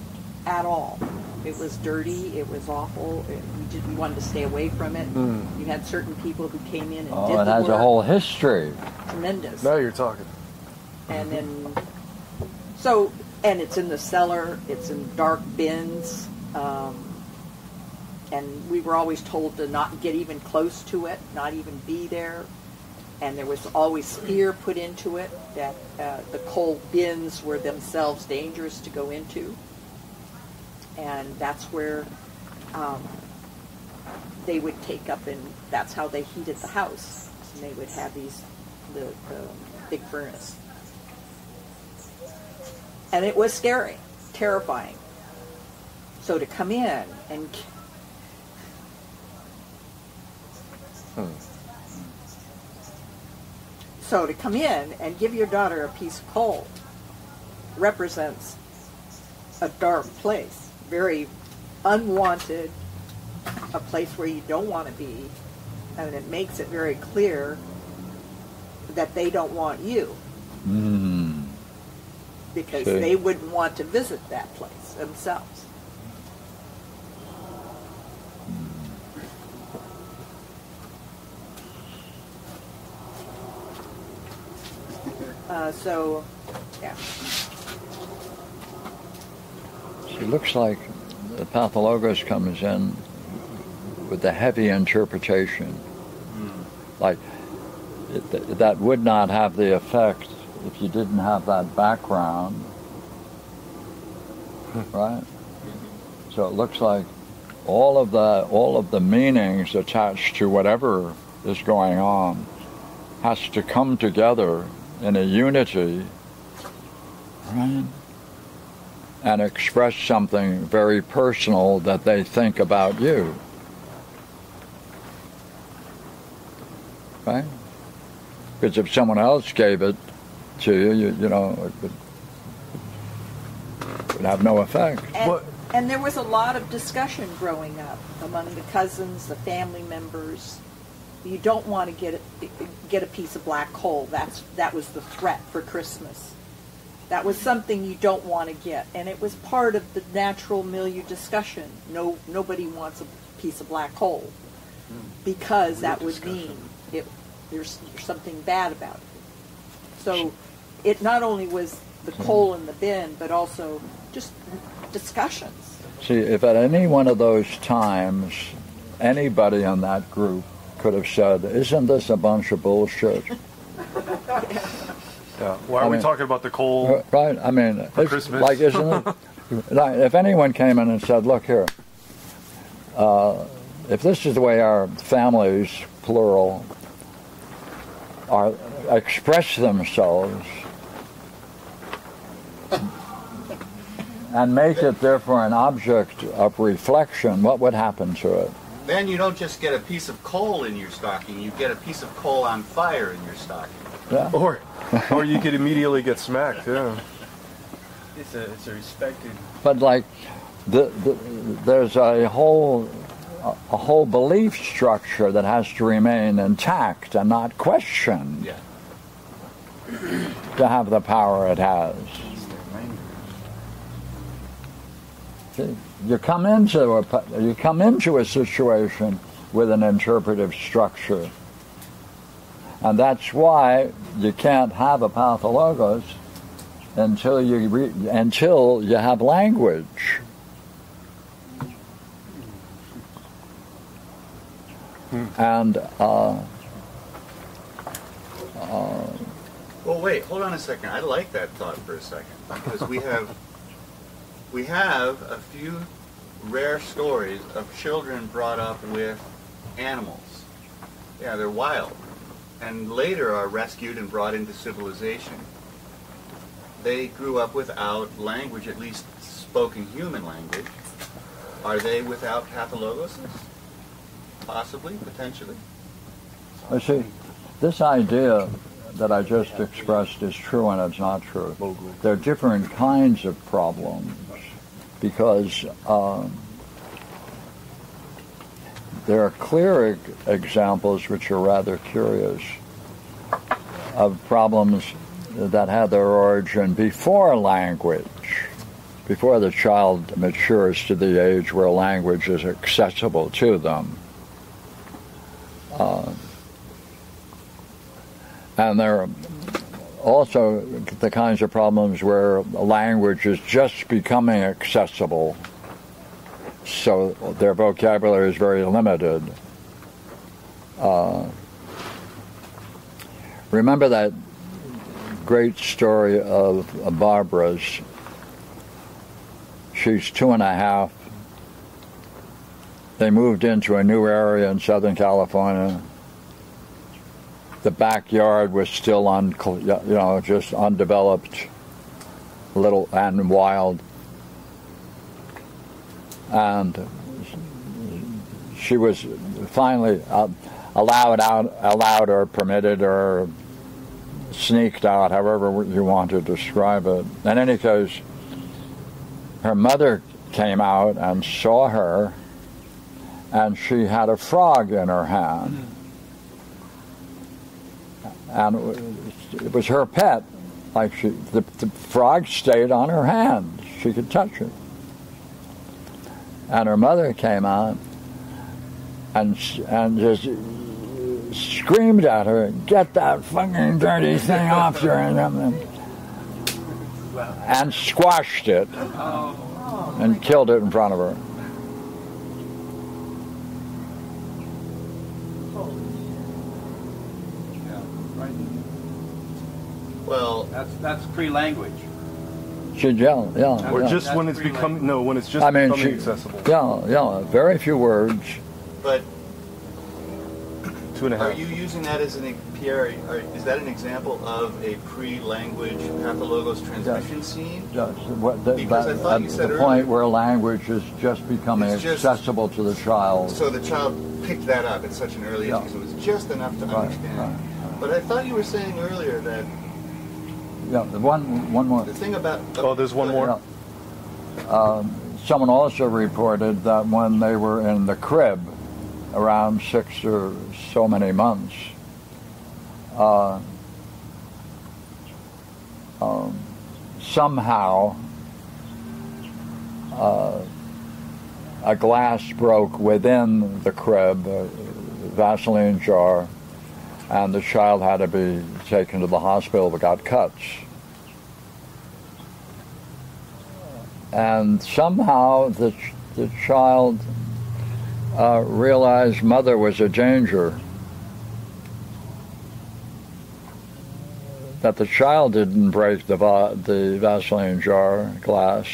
at all. It was dirty. It was awful. It, we, did, we wanted to stay away from it. Mm. You had certain people who came in and Oh, did it the has work. a whole history. Tremendous. Now you're talking. and then so and it's in the cellar it's in dark bins um, and we were always told to not get even close to it not even be there and there was always fear put into it that uh, the coal bins were themselves dangerous to go into and that's where um, they would take up and that's how they heated the house. And they would have these the, the big furnace. And it was scary, terrifying. So to come in and so to come in and give your daughter a piece of coal represents a dark place, very unwanted, a place where you don't want to be, and it makes it very clear that they don't want you Mm. because See. they wouldn't want to visit that place themselves. Uh, so, yeah. It looks like the pathologos comes in with the heavy interpretation. Hmm. Like, it, that would not have the effect if you didn't have that background. (laughs) right? So it looks like all of the all of the meanings attached to whatever is going on has to come together in a unity, right? And express something very personal that they think about you. Right? Because if someone else gave it to you, you, you know, it would, would have no effect. And, and there was a lot of discussion growing up among the cousins, the family members. You don't want to get a, get a piece of black coal. That's that was the threat for Christmas. That was something you don't want to get, and it was part of the natural milieu discussion. No, nobody wants a piece of black coal hmm. because that would mean it, there's, there's something bad about it. So, it not only was the hmm. coal in the bin, but also just discussions. See, if at any one of those times anybody in that group could have said, Isn't this a bunch of bullshit? Yeah. (laughs) Why are I we mean- talking about the coal? Right? I mean, it's Christmas. like, isn't it? (laughs) like, if anyone came in and said, Look here, uh, if this is the way our families, plural, are express themselves and make it therefore an object of reflection, what would happen to it? Then you don't just get a piece of coal in your stocking, you get a piece of coal on fire in your stocking. Yeah. Or, or you could immediately get smacked. Yeah. It's a it's a respected. But like, the, the, there's a whole a, a whole belief structure that has to remain intact and not questioned Yeah. to have the power it has. It's their language. See, You come into a you come into a situation with an interpretive structure, and that's why you can't have a pathologos until you re, until you have language. And uh, Well, wait, hold on a second. I like that thought for a second because we have (laughs) we have a few rare stories of children brought up with animals. Yeah, they're wild, and later are rescued and brought into civilization. They grew up without language, at least spoken human language, are they without pathologosis? Possibly, potentially. You see, this idea that I just expressed is true and it's not true. There are different kinds of problems because um, there are clear examples which are rather curious of problems that had their origin before language, before the child matures to the age where language is accessible to them. Uh, and there are also the kinds of problems where language is just becoming accessible, so their vocabulary is very limited. Uh, remember that great story of Barbara's. She's two and a half. They moved into a new area in Southern California. The backyard was still un, you know, just undeveloped, little and wild. And she was finally uh, allowed out, allowed or permitted or sneaked out, however you want to describe it. In any case, her mother came out and saw her, and she had a frog in her hand. And it was her pet. Like she, the, the frog stayed on her hand. She could touch it. And her mother came out and and just screamed at her, "Get that fucking dirty thing off your (laughs) and, and squashed it and killed it in front of her. Well, that's that's pre-language. She, yeah, yeah. Or yeah. just when it's becoming no, when it's just I mean, becoming she, accessible. Yeah, yeah. Very few words. but two and a half. are you using that as an Pierre? Are, is that an example of a pre-language pathologos transmission scene? Just what the, Because I that- thought you at said the point where language is just becoming just- accessible to the child. So the child picked that up at such an early age because it was just enough to Right, understand. right, But I thought you were saying earlier that Yeah, the one, one more. the thing about Oh, there's one more. Yeah. Um, someone also reported that when they were in the crib, around six or so many months, uh, um, somehow uh, a glass broke within the crib, a Vaseline jar, and the child had to be taken to the hospital but got cuts. And somehow the, the child uh, realized mother was a danger. That the child didn't break the, the Vaseline jar glass.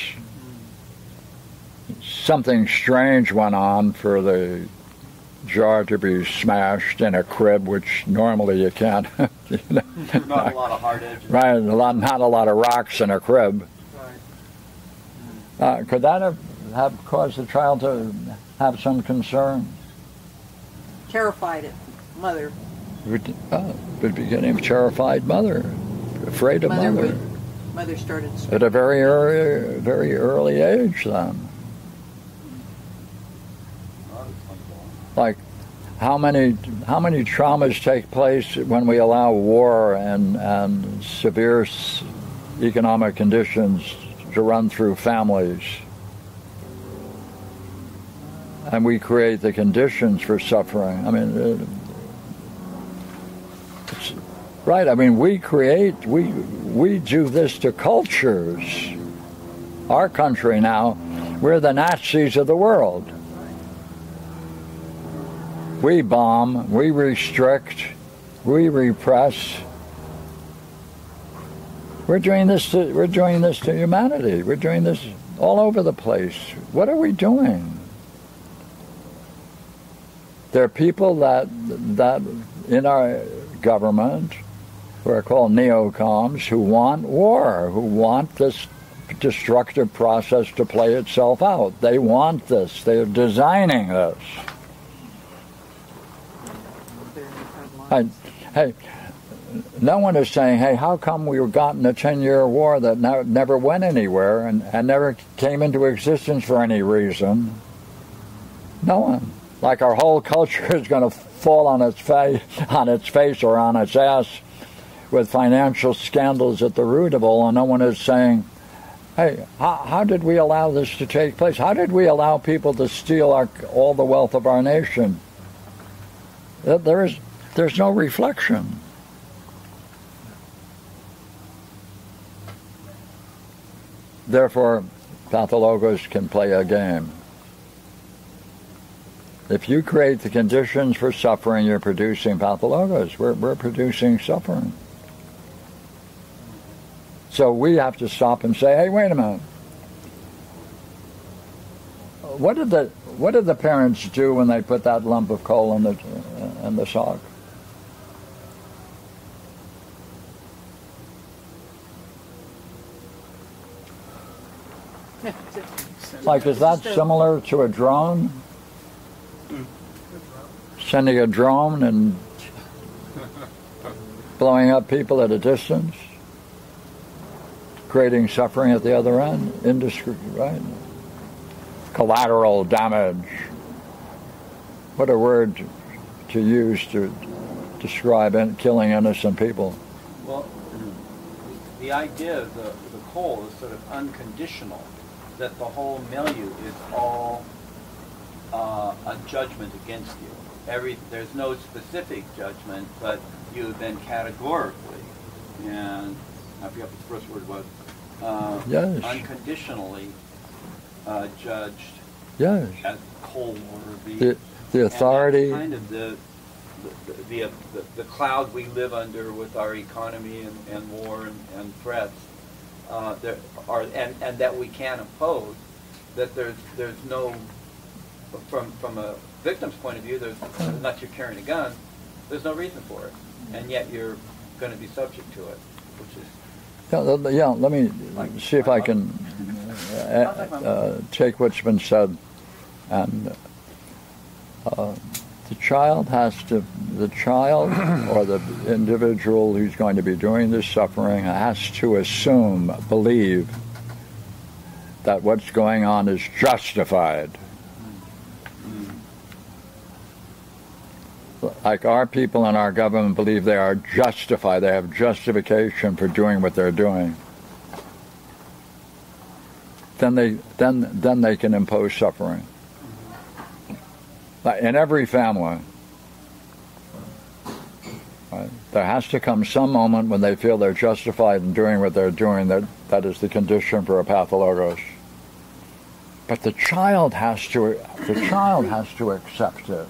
Something strange went on for the jar to be smashed in a crib, which normally you can't. (laughs) you know. Not a lot of hard edges. Right, a lot, not a lot of rocks in a crib. Uh, could that have, have caused the child to have some concern? Terrified it. Mother. Would- Oh, the beginning of terrified mother, afraid of Mother mother, would. Mother started. at a very early, very early age. Then, like, how many how many traumas take place when we allow war and and severe economic conditions to run through families? And we create the conditions for suffering. I mean, uh, it's, right? I mean, we create, we we do this to cultures. Our country now, we're the Nazis of the world. We bomb, we restrict, we repress. We're doing this to we're doing this to humanity. We're doing this all over the place. What are we doing? There are people that that in our government who are called neocons who want war, who want this destructive process to play itself out. They want this. They're designing this. Hey, no one is saying, hey, how come we got in a 10 year war that never went anywhere and, and never came into existence for any reason? No one. Like our whole culture (laughs) is going to fall on its, fa- on its face or on its ass with financial scandals at the root of all, and no one is saying, hey, how, how did we allow this to take place? How did we allow people to steal our, all the wealth of our nation? There is, there's no reflection. Therefore, pathologos can play a game. If you create the conditions for suffering, you're producing pathologos. We're, we're producing suffering. So we have to stop and say, hey, wait a minute. What did the what did the parents do when they put that lump of coal in the in the sock? Like, is that similar to a drone? Sending a drone and blowing up people at a distance? Creating suffering at the other end? Indiscreet, right? Collateral damage. What a word to use to describe killing innocent people. Well, the idea of the, the coal is sort of unconditional that the whole milieu is all uh, a judgment against you. Every there's no specific judgment, but you have been categorically, and I forget what the first word was, uh, yes. unconditionally uh, judged yes. as coal worthy. The, the authority. kind of the the, the, the, the, cloud we live under with our economy and, and war and, and threats uh, there are, and, and that we can oppose, that there's, there's no, from, from a victim's point of view, there's, unless you're carrying a gun, there's no reason for it. And yet you're going to be subject to it, which is yeah, yeah, let me see if I can uh, uh, take what's been said and uh, the child has to, the child or the individual who's going to be doing this suffering has to assume, believe that what's going on is justified. Like our people and our government believe they are justified, they have justification for doing what they're doing. Then they, then, then they can impose suffering in every family. Right? There has to come some moment when they feel they're justified in doing what they're doing. That that is the condition for a pathologos. But the child has to the child has to accept it.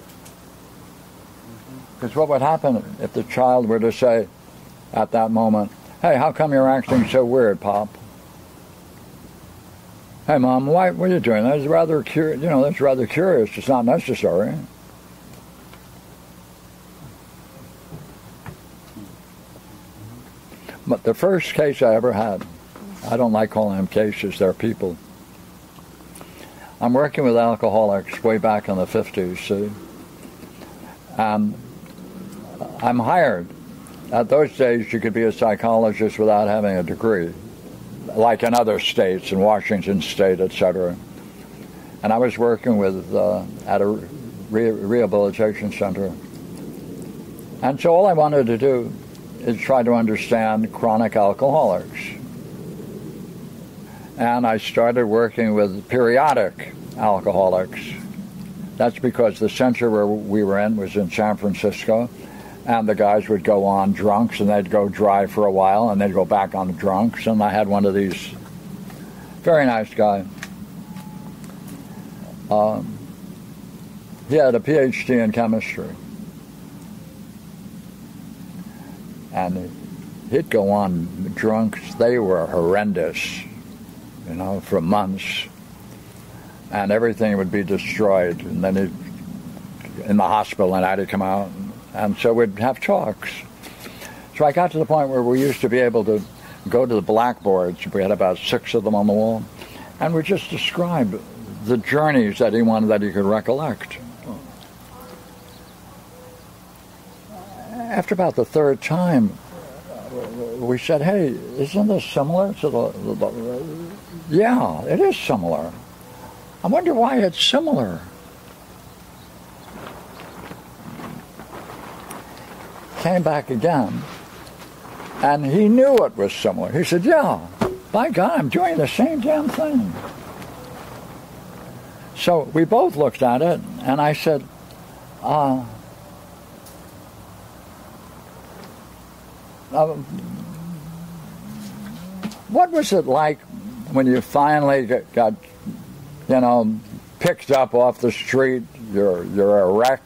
Because what would happen if the child were to say at that moment, "Hey, how come you're acting so weird, Pop?" Hey, mom, why? What are you doing? That's rather curious. You know, that's rather curious. It's not necessary. But the first case I ever had, I don't like calling them cases. They're people. I'm working with alcoholics way back in the 50s, see? And I'm hired. At those days, you could be a psychologist without having a degree like in other states, in Washington State, etc. And I was working with uh, at a re- rehabilitation center. And so all I wanted to do is try to understand chronic alcoholics. And I started working with periodic alcoholics. That's because the center where we were in was in San Francisco, and the guys would go on drunks and they'd go dry for a while and they'd go back on drunks. And I had one of these. Very nice guy. Um, he had a PhD in chemistry. And he'd go on drunks. They were horrendous you know for months. And everything would be destroyed. And then he'd in the hospital and i'd come out and so we'd have talks. So I got to the point where we used to be able to go to the blackboards. We had about six of them on the wall, and we just described the journeys that he wanted that he could recollect. After about the third time, we said, "Hey, isn't this similar to the, the, the yeah, it is similar. I wonder why it's similar." Came back again, and he knew it was similar. He said, "Yeah, by God, I'm doing the same damn thing." So we both looked at it, and I said, uh, uh, what was it like when you finally got, you know, picked up off the street? You're you're a wreck.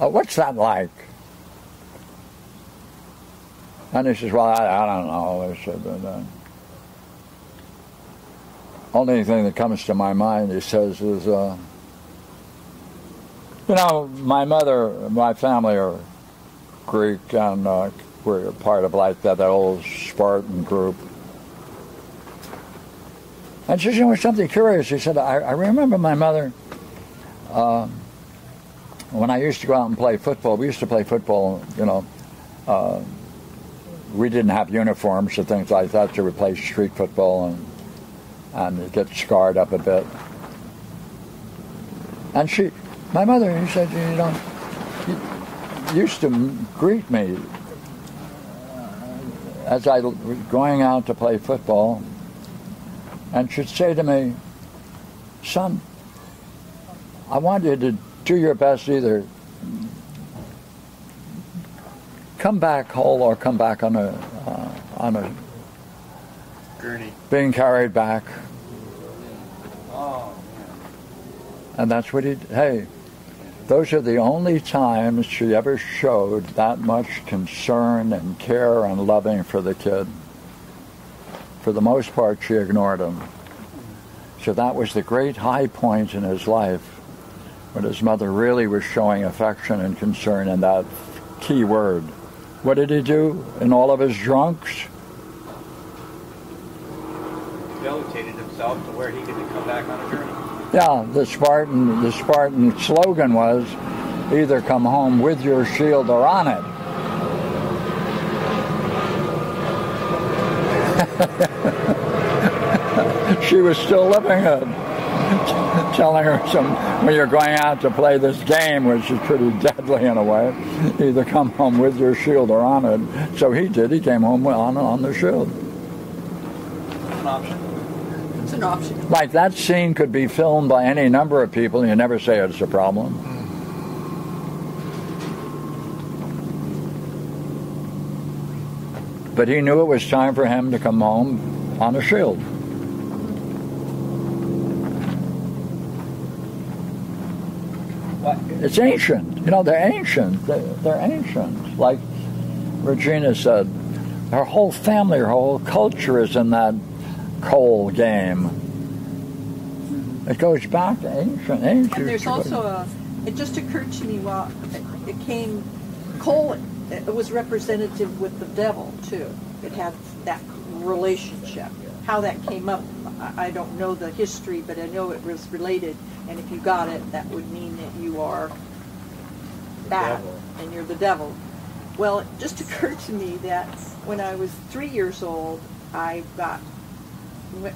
Uh, what's that like? And he says, "Well, I, I don't know." I said, but, uh, only thing that comes to my mind, he says, is, uh, you know, my mother, my family are Greek, and uh, we're part of like that, that old Spartan group. And she said something curious. She said, I, I remember my mother, uh, when I used to go out and play football, we used to play football, you know, uh, we didn't have uniforms or things like that, to replace street football and and it gets scarred up a bit. And she, my mother, he said, you know, used to greet me uh, as I was going out to play football, and she'd say to me, son, I want you to do your best either come back whole or come back on a uh, on a Gurney. being carried back. Oh, And that's what he, hey, those are the only times she ever showed that much concern and care and loving for the kid. For the most part, she ignored him. So that was the great high point in his life when his mother really was showing affection and concern in that key word. What did he do in all of his drunks? rehabilitated himself to where he could come back on a journey. Yeah, the Spartan the Spartan slogan was either come home with your shield or on it. (laughs) she was still living it. (laughs) Telling her some when you're going out to play this game, which is pretty deadly in a way, either come home with your shield or on it. So he did. He came home on on the shield. An option. It's an option. Like that scene could be filmed by any number of people, and you never say it's a problem. But he knew it was time for him to come home on a shield. It's ancient. You know, they're ancient. They're, they're ancient. Like Regina said, her whole family, her whole culture is in that coal game. It goes back to ancient, ancient. And there's also a. It just occurred to me while it, it came, coal. It was representative with the devil too. It had that relationship. How that came up, I don't know the history, but I know it was related. And if you got it, that would mean that you are bad devil. and you're the devil. Well, it just (laughs) occurred to me that when I was three years old, I got,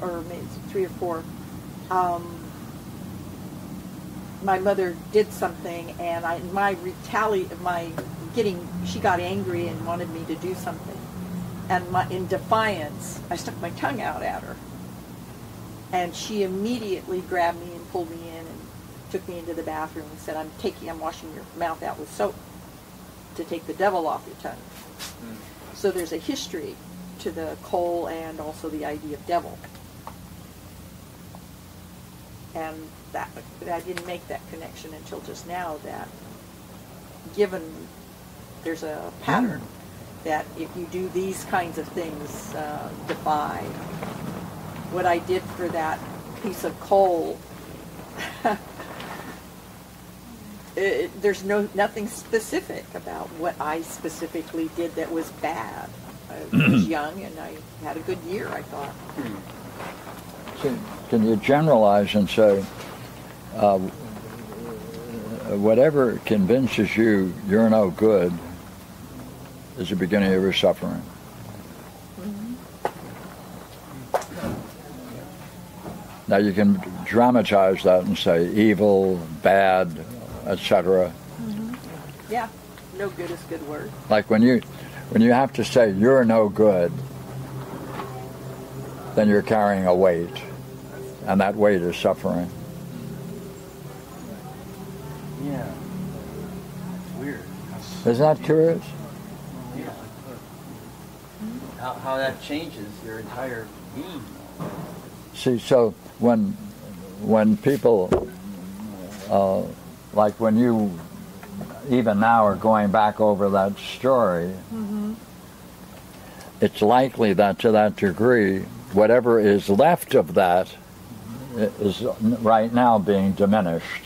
or maybe three or four, um, my mother did something, and I my retali my getting she got angry and wanted me to do something, and my in defiance I stuck my tongue out at her, and she immediately grabbed me and pulled me took me into the bathroom and said, "I'm taking I'm washing your mouth out with soap to take the devil off your tongue." So there's a history to the coal and also the idea of devil. And that I didn't make that connection until just now that given there's a pattern that if you do these kinds of things uh, defy what I did for that piece of coal (laughs) it, there's no nothing specific about what I specifically did that was bad I was (clears throat) young and I had a good year, I thought. Can, can you generalize and say, uh, whatever convinces you you're no good is the beginning of your suffering? Now you can dramatize that and say evil, bad, etc. Yeah, no good is good word. Like when you when you have to say you're no good, then you're carrying a weight, and that weight is suffering. Yeah. It's weird. Isn't that curious? Yeah. How, how that changes your entire being. See, so when when people uh, like when you even now are going back over that story, mm-hmm. it's likely that to that degree, whatever is left of that is right now being diminished.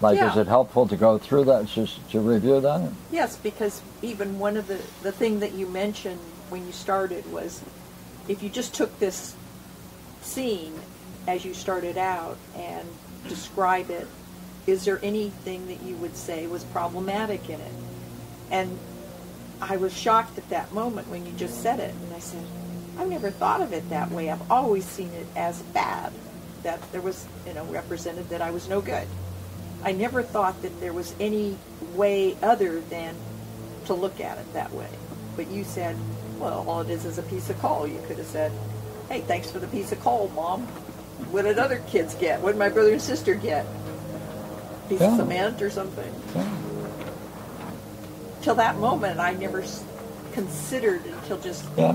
Like, is it helpful to go through that, just to review that? Yes, because even one of the, the thing that you mentioned when you started was if you just took this scene as you started out and describe it, is there anything that you would say was problematic in it? And I was shocked at that moment when you just said it. And I said, I've never thought of it that way. I've always seen it as bad, that there was, you know, represented that I was no good. I never thought that there was any way other than to look at it that way. But you said, well, all it is is a piece of coal. You could have said, hey, thanks for the piece of coal, Mom. What did other kids get? What did my brother and sister get? Piece Yeah. of cement or something. Till that moment, I never s- considered until just Yeah.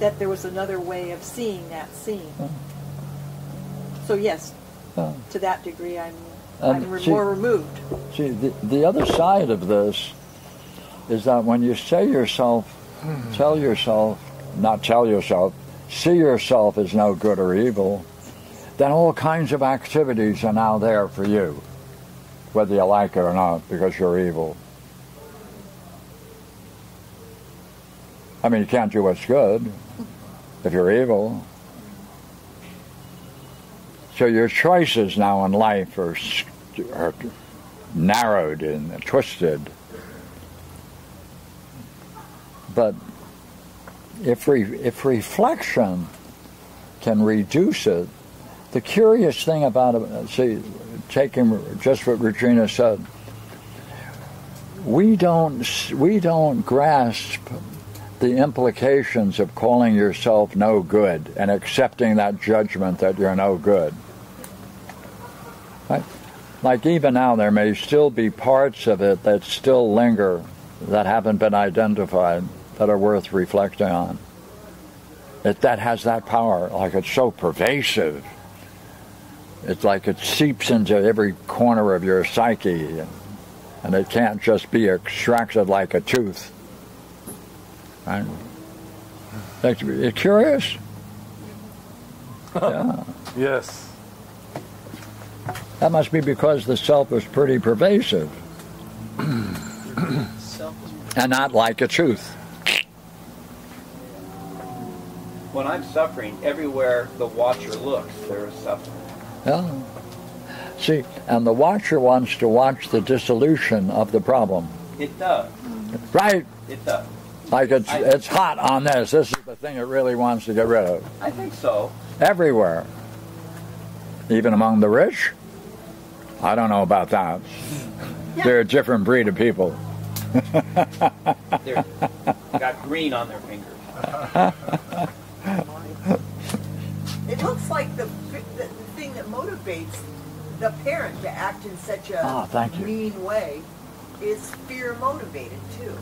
that there was another way of seeing that scene. So yes, yeah. to that degree, I'm, I'm re- more removed. See, the, the other side of this is that when you say yourself, tell yourself, not tell yourself, see yourself as no good or evil, then all kinds of activities are now there for you, whether you like it or not, because you're evil. I mean, you can't do what's good if you're evil. So your choices now in life are, are narrowed and twisted. But if, re, if reflection can reduce it, the curious thing about it, see, taking just what Regina said, we don't, we don't grasp the implications of calling yourself no good and accepting that judgment that you're no good. Right? Like even now, there may still be parts of it that still linger that haven't been identified that are worth reflecting on. It, that has that power, like it's so pervasive. It's like it seeps into every corner of your psyche, and, and it can't just be extracted like a tooth. Right? Like, you curious? (laughs) yeah. Yes. That must be because the self is pretty pervasive and not like a tooth. When I'm suffering, everywhere the watcher looks, there is suffering. Yeah. See, and the watcher wants to watch the dissolution of the problem. It does. Right? It does. Like it's I- it's hot on this. This is the thing it really wants to get rid of. I think so. Everywhere. Even among the rich? I don't know about that. They're a different breed of people. They're got green on their fingers. It looks like the, the, the thing that motivates the parent to act in such a Ah, thank you. mean way is fear motivated too.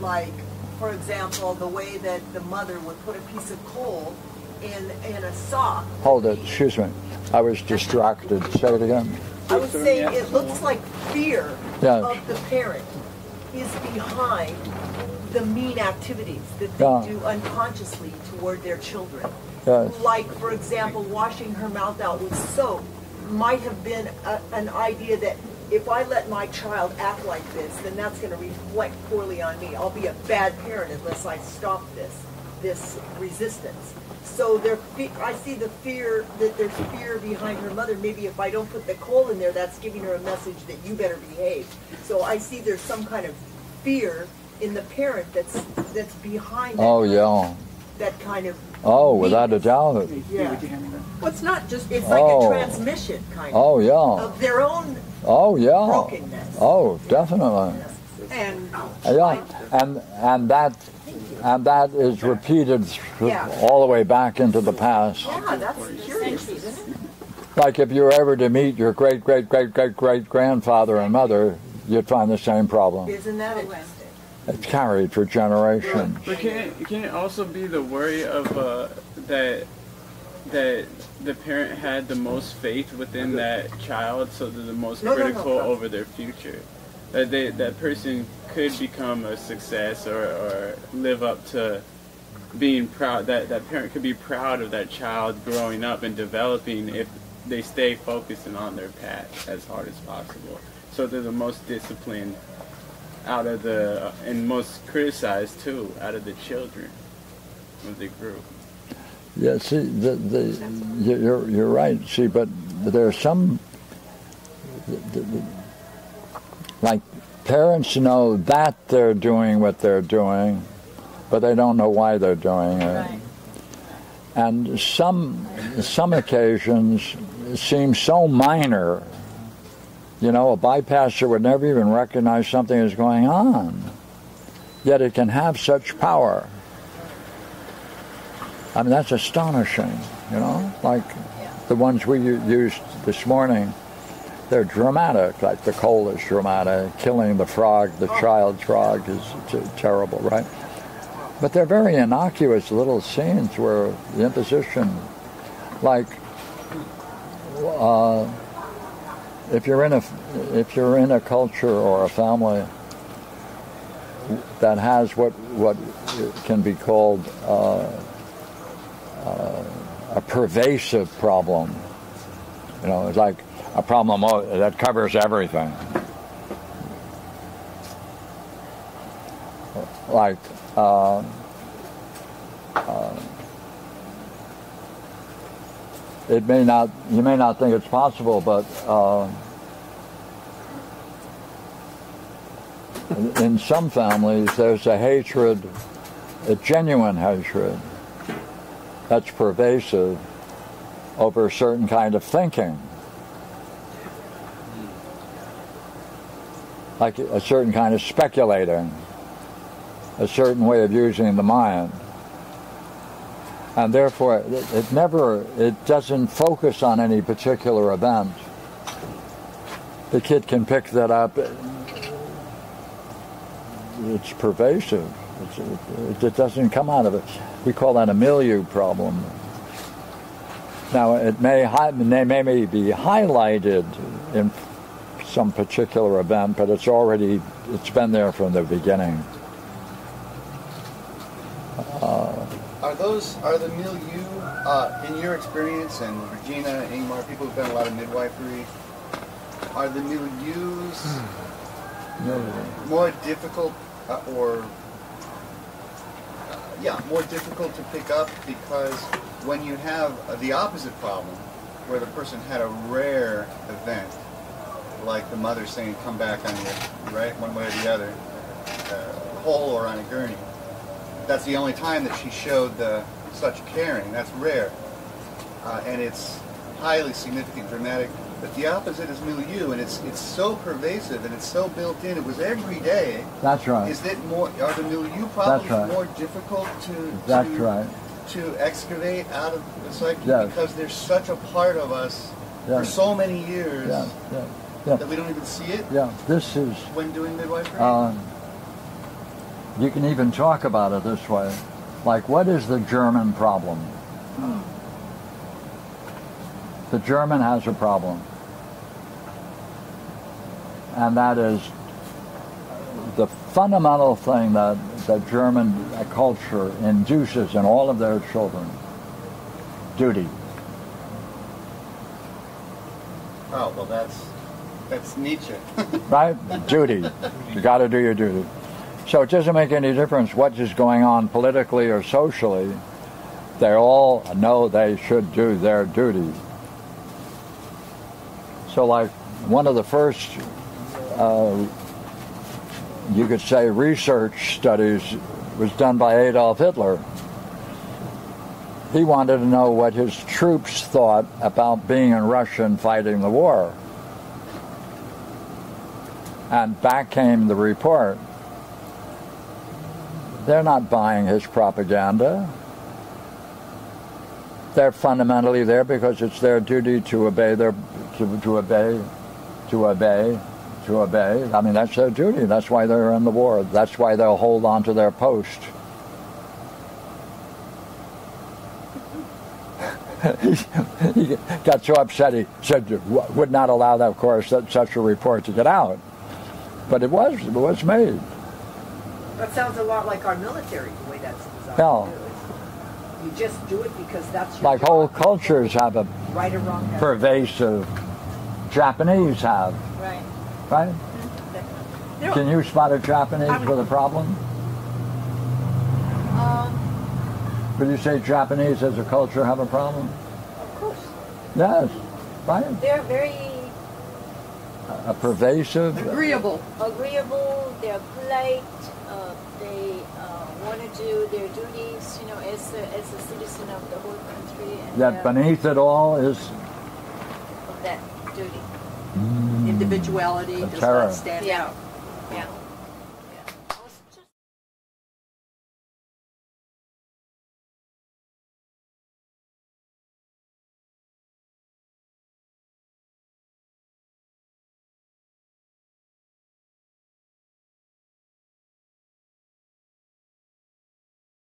Like, for example, the way that the mother would put a piece of coal in in a sock. Hold it, excuse me. I was distracted. Say it again. I was saying it looks like fear Yeah. of the parent is behind the mean activities that they Yeah. do unconsciously toward their children. Yes. Like, for example, washing her mouth out with soap might have been a, an idea that if I let my child act like this, then that's going to reflect poorly on me. I'll be a bad parent unless I stop this, this resistance. So there, I see the fear that there's fear behind her mother. Maybe if I don't put the coal in there, that's giving her a message that you better behave. So I see there's some kind of fear in the parent that's that's behind. That Oh kind yeah. That kind of. Oh, without a doubt. Yeah. Well, it's not just It's like Oh. a transmission kind of Oh yeah. of their own Oh yeah. brokenness. Oh, definitely. and Yeah, and and that and that is repeated Yeah. all the way back into the past. Yeah, that's curious, isn't it? Like if you were ever to meet your great great great great great grandfather and mother, you'd find the same problem. Isn't that interesting? It's carried for generations. But can it, can it also be the worry of uh, that that the parent had the most faith within that child, so they're the most No, no, no, critical no. over their future? That they that person could become a success or, or live up to being proud. That that parent could be proud of that child growing up and developing if they stay focused and on their path as hard as possible. So they're the most disciplined out of the and most criticized too out of the children of the group. Yeah, see, the, the, you- you're, you're right. See, but there are some, the- the- like, parents know that they're doing what they're doing, but they don't know why they're doing it. Right. And some, some occasions seem so minor. You know, a bypasser would never even recognize something is going on. Yet it can have such power. I mean, that's astonishing, you know? Like the ones we used this morning, they're dramatic. Like the coal is dramatic. Killing the frog, the child's frog, is terrible, right? But they're very innocuous little scenes where the imposition, like, uh, if you're in a if you're in a culture or a family that has what what can be called uh, uh, a pervasive problem, you know, it's like a problem that covers everything. Like. Uh, it may not you may not think it's possible but uh, in- some families there's a hatred a genuine hatred that's pervasive over a certain kind of thinking. Like a certain kind of speculating a certain way of using the mind and therefore it, it never it doesn't focus on any particular event. The kid can pick that up. It's pervasive. It's, it, it doesn't come out of it. We call that a milieu problem. Now it may may may be highlighted in some particular event but it's already it's been there from the beginning uh, Are those are the milieu uh, in your experience and Regina, Ingmar, people who've done a lot of midwifery? Are the milieus more difficult uh, or uh, yeah, more difficult to pick up because when you have uh, the opposite problem, where the person had a rare event, like the mother saying, "Come back on your right, one way or the other, uh, whole or on a gurney." That's the only time that she showed the such caring. That's rare, uh, and it's highly significant, dramatic. But the opposite is milieu, and it's it's so pervasive and it's so built in. It was every day. that's right Is it more? Are the milieu problems right. more difficult to that's to, right to excavate out of the psyche Yes. because they're such a part of us for so many years yeah that we don't even see it yeah this is when doing midwifery? Uh, you can even talk about it this way. Like, what is the German problem? The German has a problem. And that is the fundamental thing that the German culture induces in all of their children duty. oh well, that's That's Nietzsche. (laughs) right? Duty. You got to do your duty. So it doesn't make any difference what is going on politically or socially. They all know they should do their duty. So, like one of the first, uh, you could say, research studies was done by Adolf Hitler. He wanted to know what his troops thought about being in Russia and fighting the war. And back came the report. They're not buying his propaganda. They're fundamentally there because it's their duty to obey their to, to obey to obey to obey. I mean that's their duty. That's why they're in the war. That's why they'll hold on to their post. he, (laughs) got so upset he said would not allow that of course that such a report to get out. But it was it was made. That sounds a lot like our military, the way that's designed. Yeah. to. You just do it because that's your Like whole cultures have a Right or wrong. pervasive. Japanese have, Right. right? There- Can you spot a Japanese would- with a problem? Um, Would you say Japanese as a culture have a problem? of course. Yes, right? They're very A pervasive. agreeable. agreeable, they're polite, they uh, want to do their duties, you know, as a, as a citizen of the whole country. And That they're beneath it all is of that duty. Individuality A does terror. not stand Yeah. out. Yeah.